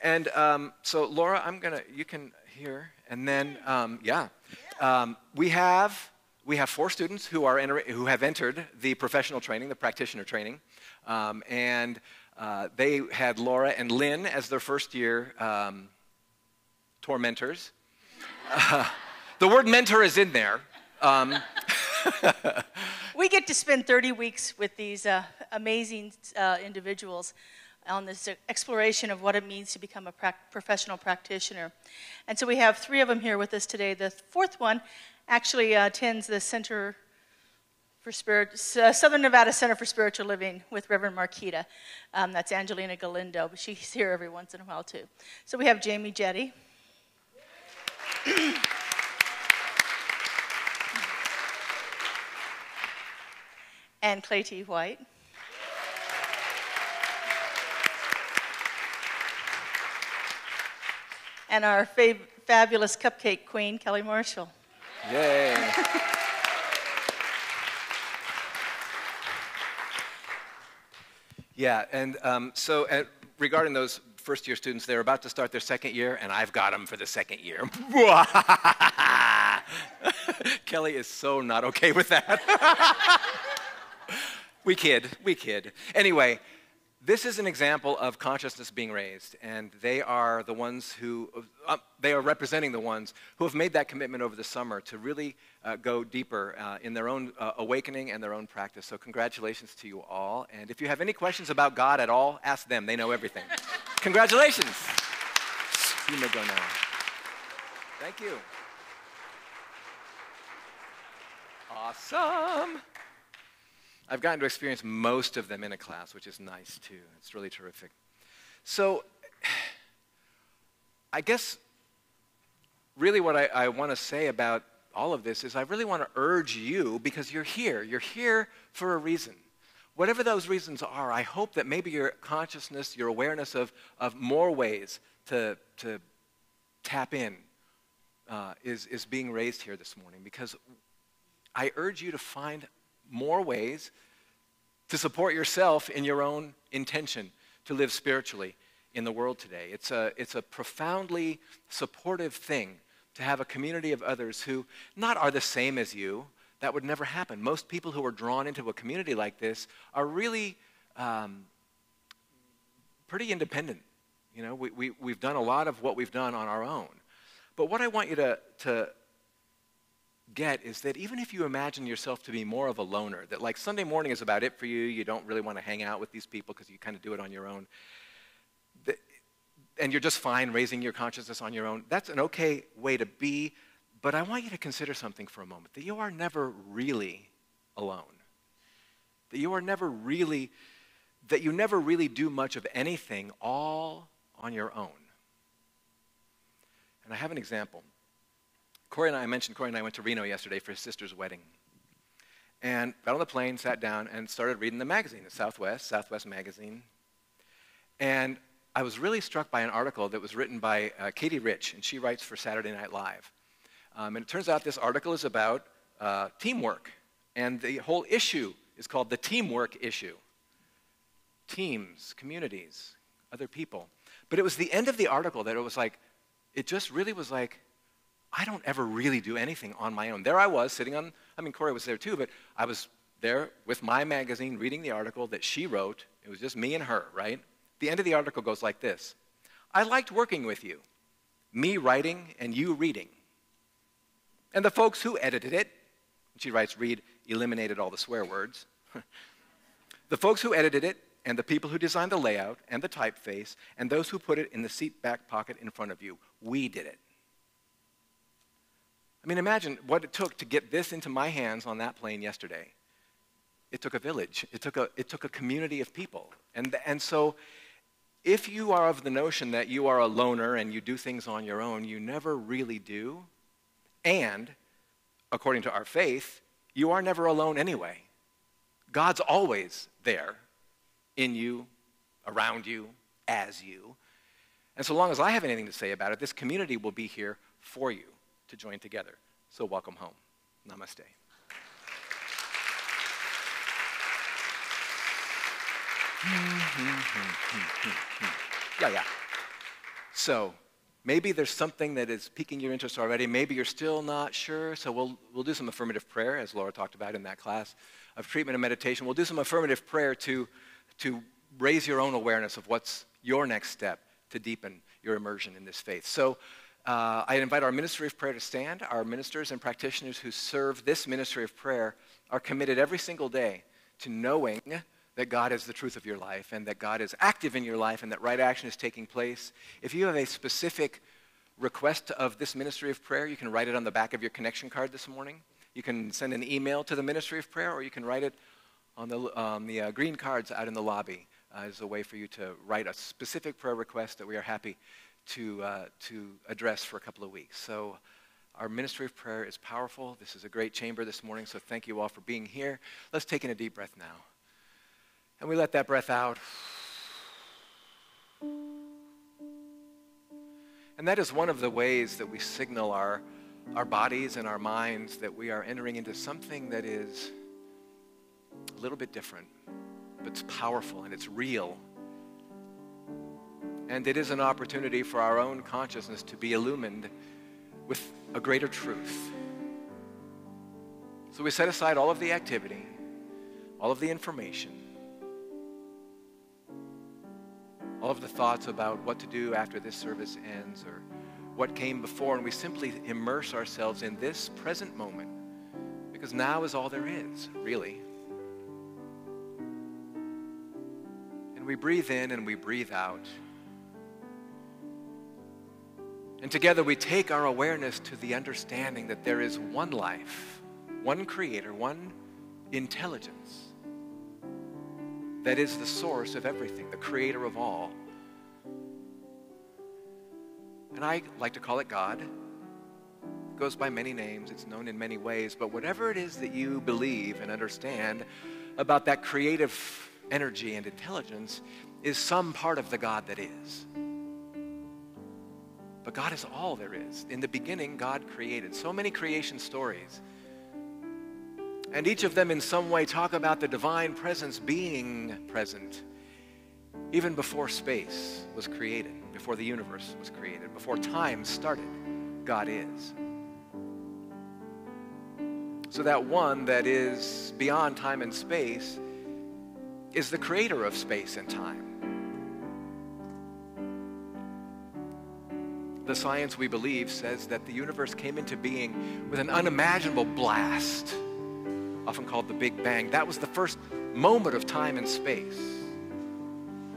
And um, so, Laura, I'm gonna, you can hear, and then, um, yeah, um, we have we have four students who are enter- who have entered the professional training, the practitioner training, um, and uh, they had Laura and Lynn as their first year um, tormentors. Uh, the word mentor is in there. Um, We get to spend 30 weeks with these uh, amazing uh, individuals on this exploration of what it means to become a prac- professional practitioner. And so we have three of them here with us today. The fourth one actually uh, attends the Center for Spirit, uh, Southern Nevada Center for Spiritual Living with Reverend Marquita. Um, that's Angelina Galindo, but she's here every once in a while too. So we have Jamie Jetty. and Clay T. White. And our fab- fabulous cupcake queen, Kelly Marshall. Yay. yeah, and um, so uh, regarding those first year students, they're about to start their second year, and I've got them for the second year. Kelly is so not okay with that. we kid, we kid. Anyway, this is an example of consciousness being raised, and they are the ones who, uh, they are representing the ones who have made that commitment over the summer to really uh, go deeper uh, in their own uh, awakening and their own practice. So, congratulations to you all. And if you have any questions about God at all, ask them. They know everything. congratulations. You may go now. Thank you. Awesome. I've gotten to experience most of them in a class, which is nice too. It's really terrific. So, I guess really what I, I want to say about all of this is I really want to urge you because you're here. You're here for a reason. Whatever those reasons are, I hope that maybe your consciousness, your awareness of, of more ways to, to tap in uh, is, is being raised here this morning because I urge you to find more ways to support yourself in your own intention to live spiritually in the world today. It's a, it's a profoundly supportive thing to have a community of others who not are the same as you. That would never happen. Most people who are drawn into a community like this are really um, pretty independent. You know, we, we, we've done a lot of what we've done on our own. But what I want you to, to get is that even if you imagine yourself to be more of a loner, that like Sunday morning is about it for you, you don't really want to hang out with these people because you kind of do it on your own, and you're just fine raising your consciousness on your own. That's an okay way to be, but I want you to consider something for a moment that you are never really alone. That you are never really, that you never really do much of anything all on your own. And I have an example. Corey and I, I mentioned Corey and I went to Reno yesterday for his sister's wedding. And got on the plane, sat down, and started reading the magazine, the Southwest, Southwest Magazine. And I was really struck by an article that was written by uh, Katie Rich, and she writes for Saturday Night Live. Um, and it turns out this article is about uh, teamwork. And the whole issue is called the teamwork issue teams, communities, other people. But it was the end of the article that it was like, it just really was like, I don't ever really do anything on my own. There I was sitting on, I mean, Corey was there too, but I was there with my magazine reading the article that she wrote. It was just me and her, right? The end of the article goes like this I liked working with you, me writing and you reading. And the folks who edited it, she writes, read, eliminated all the swear words. the folks who edited it, and the people who designed the layout and the typeface, and those who put it in the seat back pocket in front of you, we did it. I mean, imagine what it took to get this into my hands on that plane yesterday. It took a village, it took a, it took a community of people. And, and so, if you are of the notion that you are a loner and you do things on your own, you never really do. And, according to our faith, you are never alone anyway. God's always there, in you, around you, as you. And so long as I have anything to say about it, this community will be here for you to join together. So welcome home. Namaste. Mm-hmm. yeah, yeah. So maybe there's something that is piquing your interest already. Maybe you're still not sure. So we'll, we'll do some affirmative prayer, as Laura talked about in that class of treatment and meditation. We'll do some affirmative prayer to, to raise your own awareness of what's your next step to deepen your immersion in this faith. So uh, I invite our ministry of prayer to stand. Our ministers and practitioners who serve this ministry of prayer are committed every single day to knowing that God is the truth of your life and that God is active in your life and that right action is taking place. If you have a specific request of this ministry of prayer, you can write it on the back of your connection card this morning. You can send an email to the ministry of prayer or you can write it on the, the uh, green cards out in the lobby uh, as a way for you to write a specific prayer request that we are happy to, uh, to address for a couple of weeks. So, our ministry of prayer is powerful. This is a great chamber this morning, so thank you all for being here. Let's take in a deep breath now. And we let that breath out. And that is one of the ways that we signal our, our bodies and our minds that we are entering into something that is a little bit different, but it's powerful and it's real and it is an opportunity for our own consciousness to be illumined with a greater truth. So we set aside all of the activity, all of the information, all of the thoughts about what to do after this service ends or what came before, and we simply immerse ourselves in this present moment because now is all there is, really. And we breathe in and we breathe out. And together we take our awareness to the understanding that there is one life, one creator, one intelligence that is the source of everything, the creator of all. And I like to call it God. It goes by many names, it's known in many ways, but whatever it is that you believe and understand about that creative energy and intelligence is some part of the God that is. But God is all there is. In the beginning, God created so many creation stories. And each of them, in some way, talk about the divine presence being present even before space was created, before the universe was created, before time started. God is. So, that one that is beyond time and space is the creator of space and time. The science we believe says that the universe came into being with an unimaginable blast, often called the Big Bang. That was the first moment of time and space.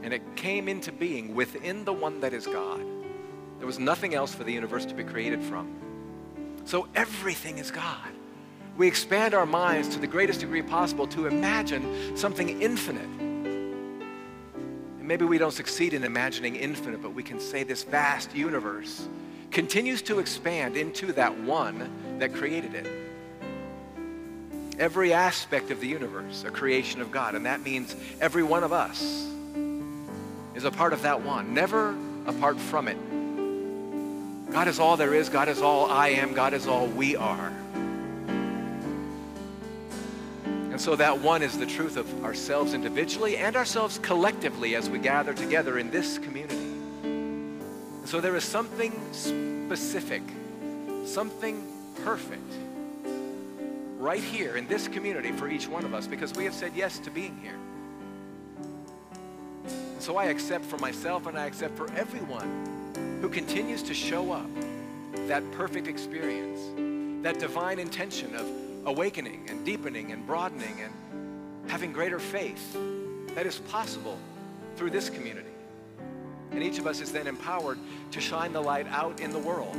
and it came into being within the one that is God. There was nothing else for the universe to be created from. So everything is God. We expand our minds to the greatest degree possible to imagine something infinite. Maybe we don't succeed in imagining infinite, but we can say this vast universe continues to expand into that one that created it. Every aspect of the universe, a creation of God, and that means every one of us is a part of that one, never apart from it. God is all there is, God is all I am, God is all we are. So that one is the truth of ourselves individually and ourselves collectively as we gather together in this community. And so there is something specific, something perfect right here in this community for each one of us because we have said yes to being here. And so I accept for myself and I accept for everyone who continues to show up that perfect experience, that divine intention of awakening and deepening and broadening and having greater faith that is possible through this community. And each of us is then empowered to shine the light out in the world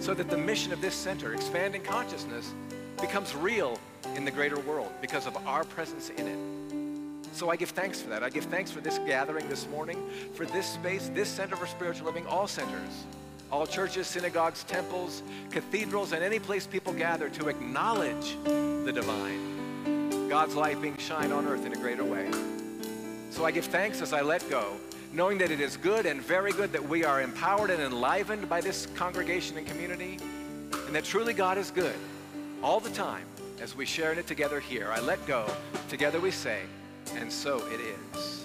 so that the mission of this center, expanding consciousness, becomes real in the greater world because of our presence in it. So I give thanks for that. I give thanks for this gathering this morning, for this space, this Center for Spiritual Living, all centers, all churches, synagogues, temples, cathedrals, and any place people gather to acknowledge the divine, God's light being shined on earth in a greater way. So I give thanks as I let go, knowing that it is good and very good that we are empowered and enlivened by this congregation and community, and that truly God is good all the time as we share in it together here. I let go. Together we say, and so it is.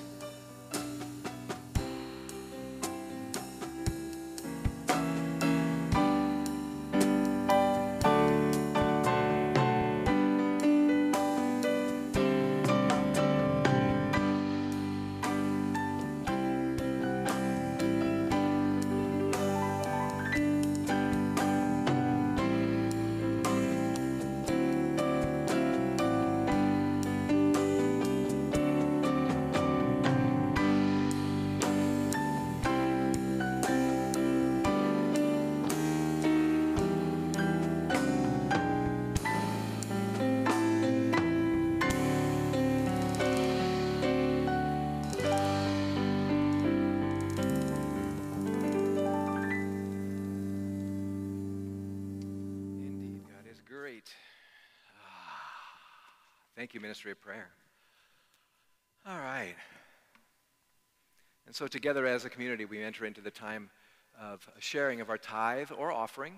Thank you, Ministry of Prayer. All right. And so, together as a community, we enter into the time of sharing of our tithe or offering,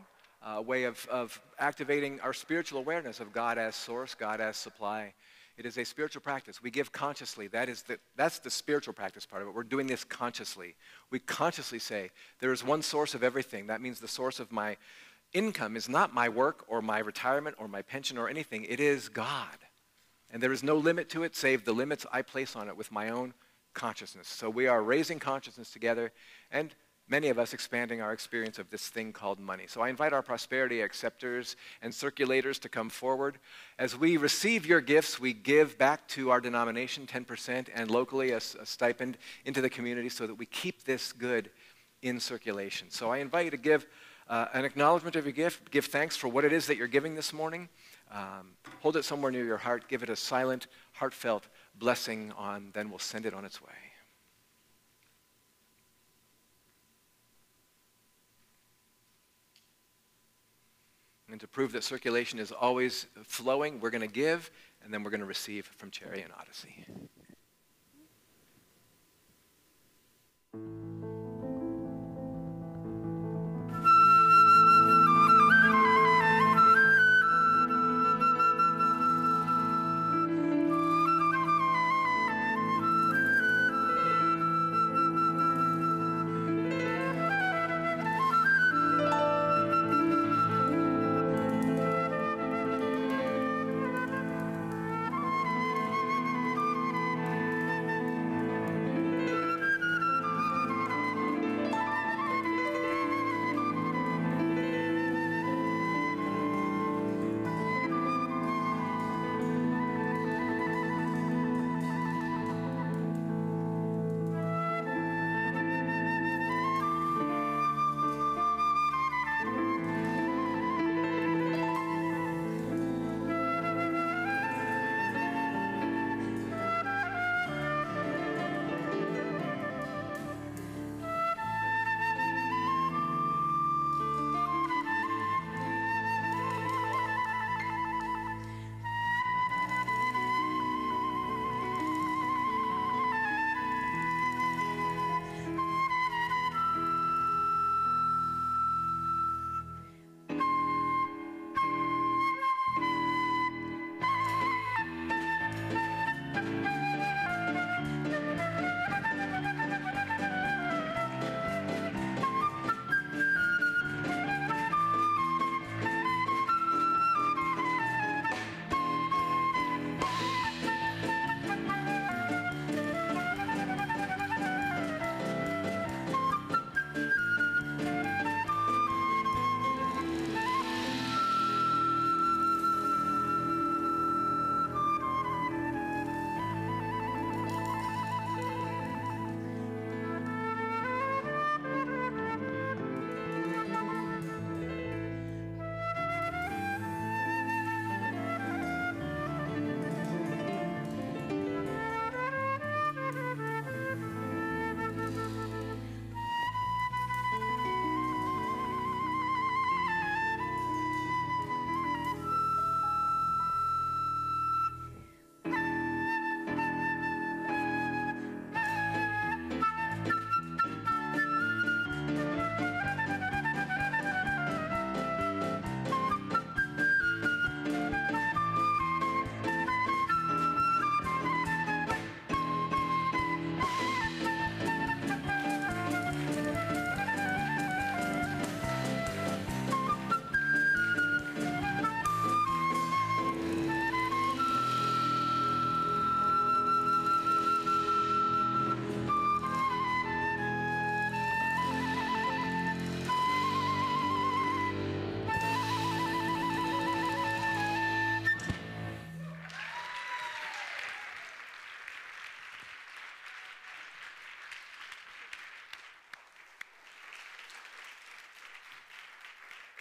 uh, a way of, of activating our spiritual awareness of God as source, God as supply. It is a spiritual practice. We give consciously. That is the, that's the spiritual practice part of it. We're doing this consciously. We consciously say, there is one source of everything. That means the source of my income is not my work or my retirement or my pension or anything. It is God. And there is no limit to it save the limits I place on it with my own consciousness. So we are raising consciousness together and many of us expanding our experience of this thing called money. So I invite our prosperity acceptors and circulators to come forward. As we receive your gifts, we give back to our denomination 10% and locally a stipend into the community so that we keep this good in circulation. So I invite you to give uh, an acknowledgement of your gift, give thanks for what it is that you're giving this morning. Um, hold it somewhere near your heart, give it a silent, heartfelt blessing on, then we'll send it on its way. And to prove that circulation is always flowing, we're going to give, and then we're going to receive from Cherry and Odyssey.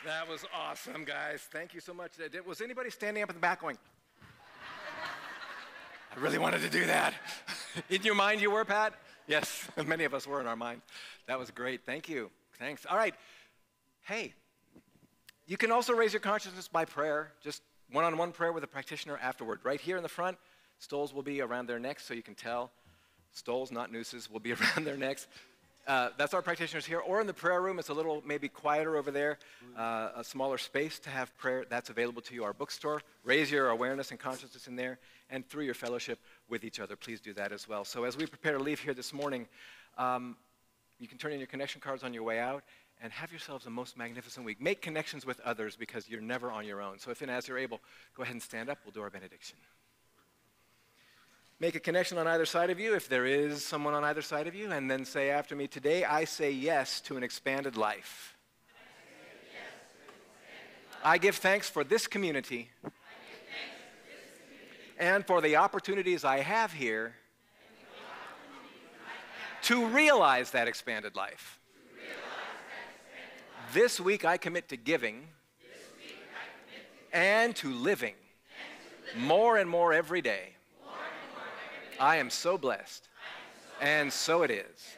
That was awesome, guys. Thank you so much. Was anybody standing up in the back going, I really wanted to do that? in your mind, you were, Pat? Yes, many of us were in our mind. That was great. Thank you. Thanks. All right. Hey, you can also raise your consciousness by prayer, just one on one prayer with a practitioner afterward. Right here in the front, stoles will be around their necks so you can tell. Stoles, not nooses, will be around their necks. Uh, that's our practitioners here. Or in the prayer room, it's a little maybe quieter over there, uh, a smaller space to have prayer. That's available to you. Our bookstore. Raise your awareness and consciousness in there. And through your fellowship with each other, please do that as well. So as we prepare to leave here this morning, um, you can turn in your connection cards on your way out and have yourselves a most magnificent week. Make connections with others because you're never on your own. So if and as you're able, go ahead and stand up. We'll do our benediction. Make a connection on either side of you, if there is someone on either side of you, and then say after me, Today I say yes to an expanded life. I give thanks for this community and for the opportunities I have here to realize that expanded life. This week I commit to giving and to living more and more every day. I am so blessed. And so it is.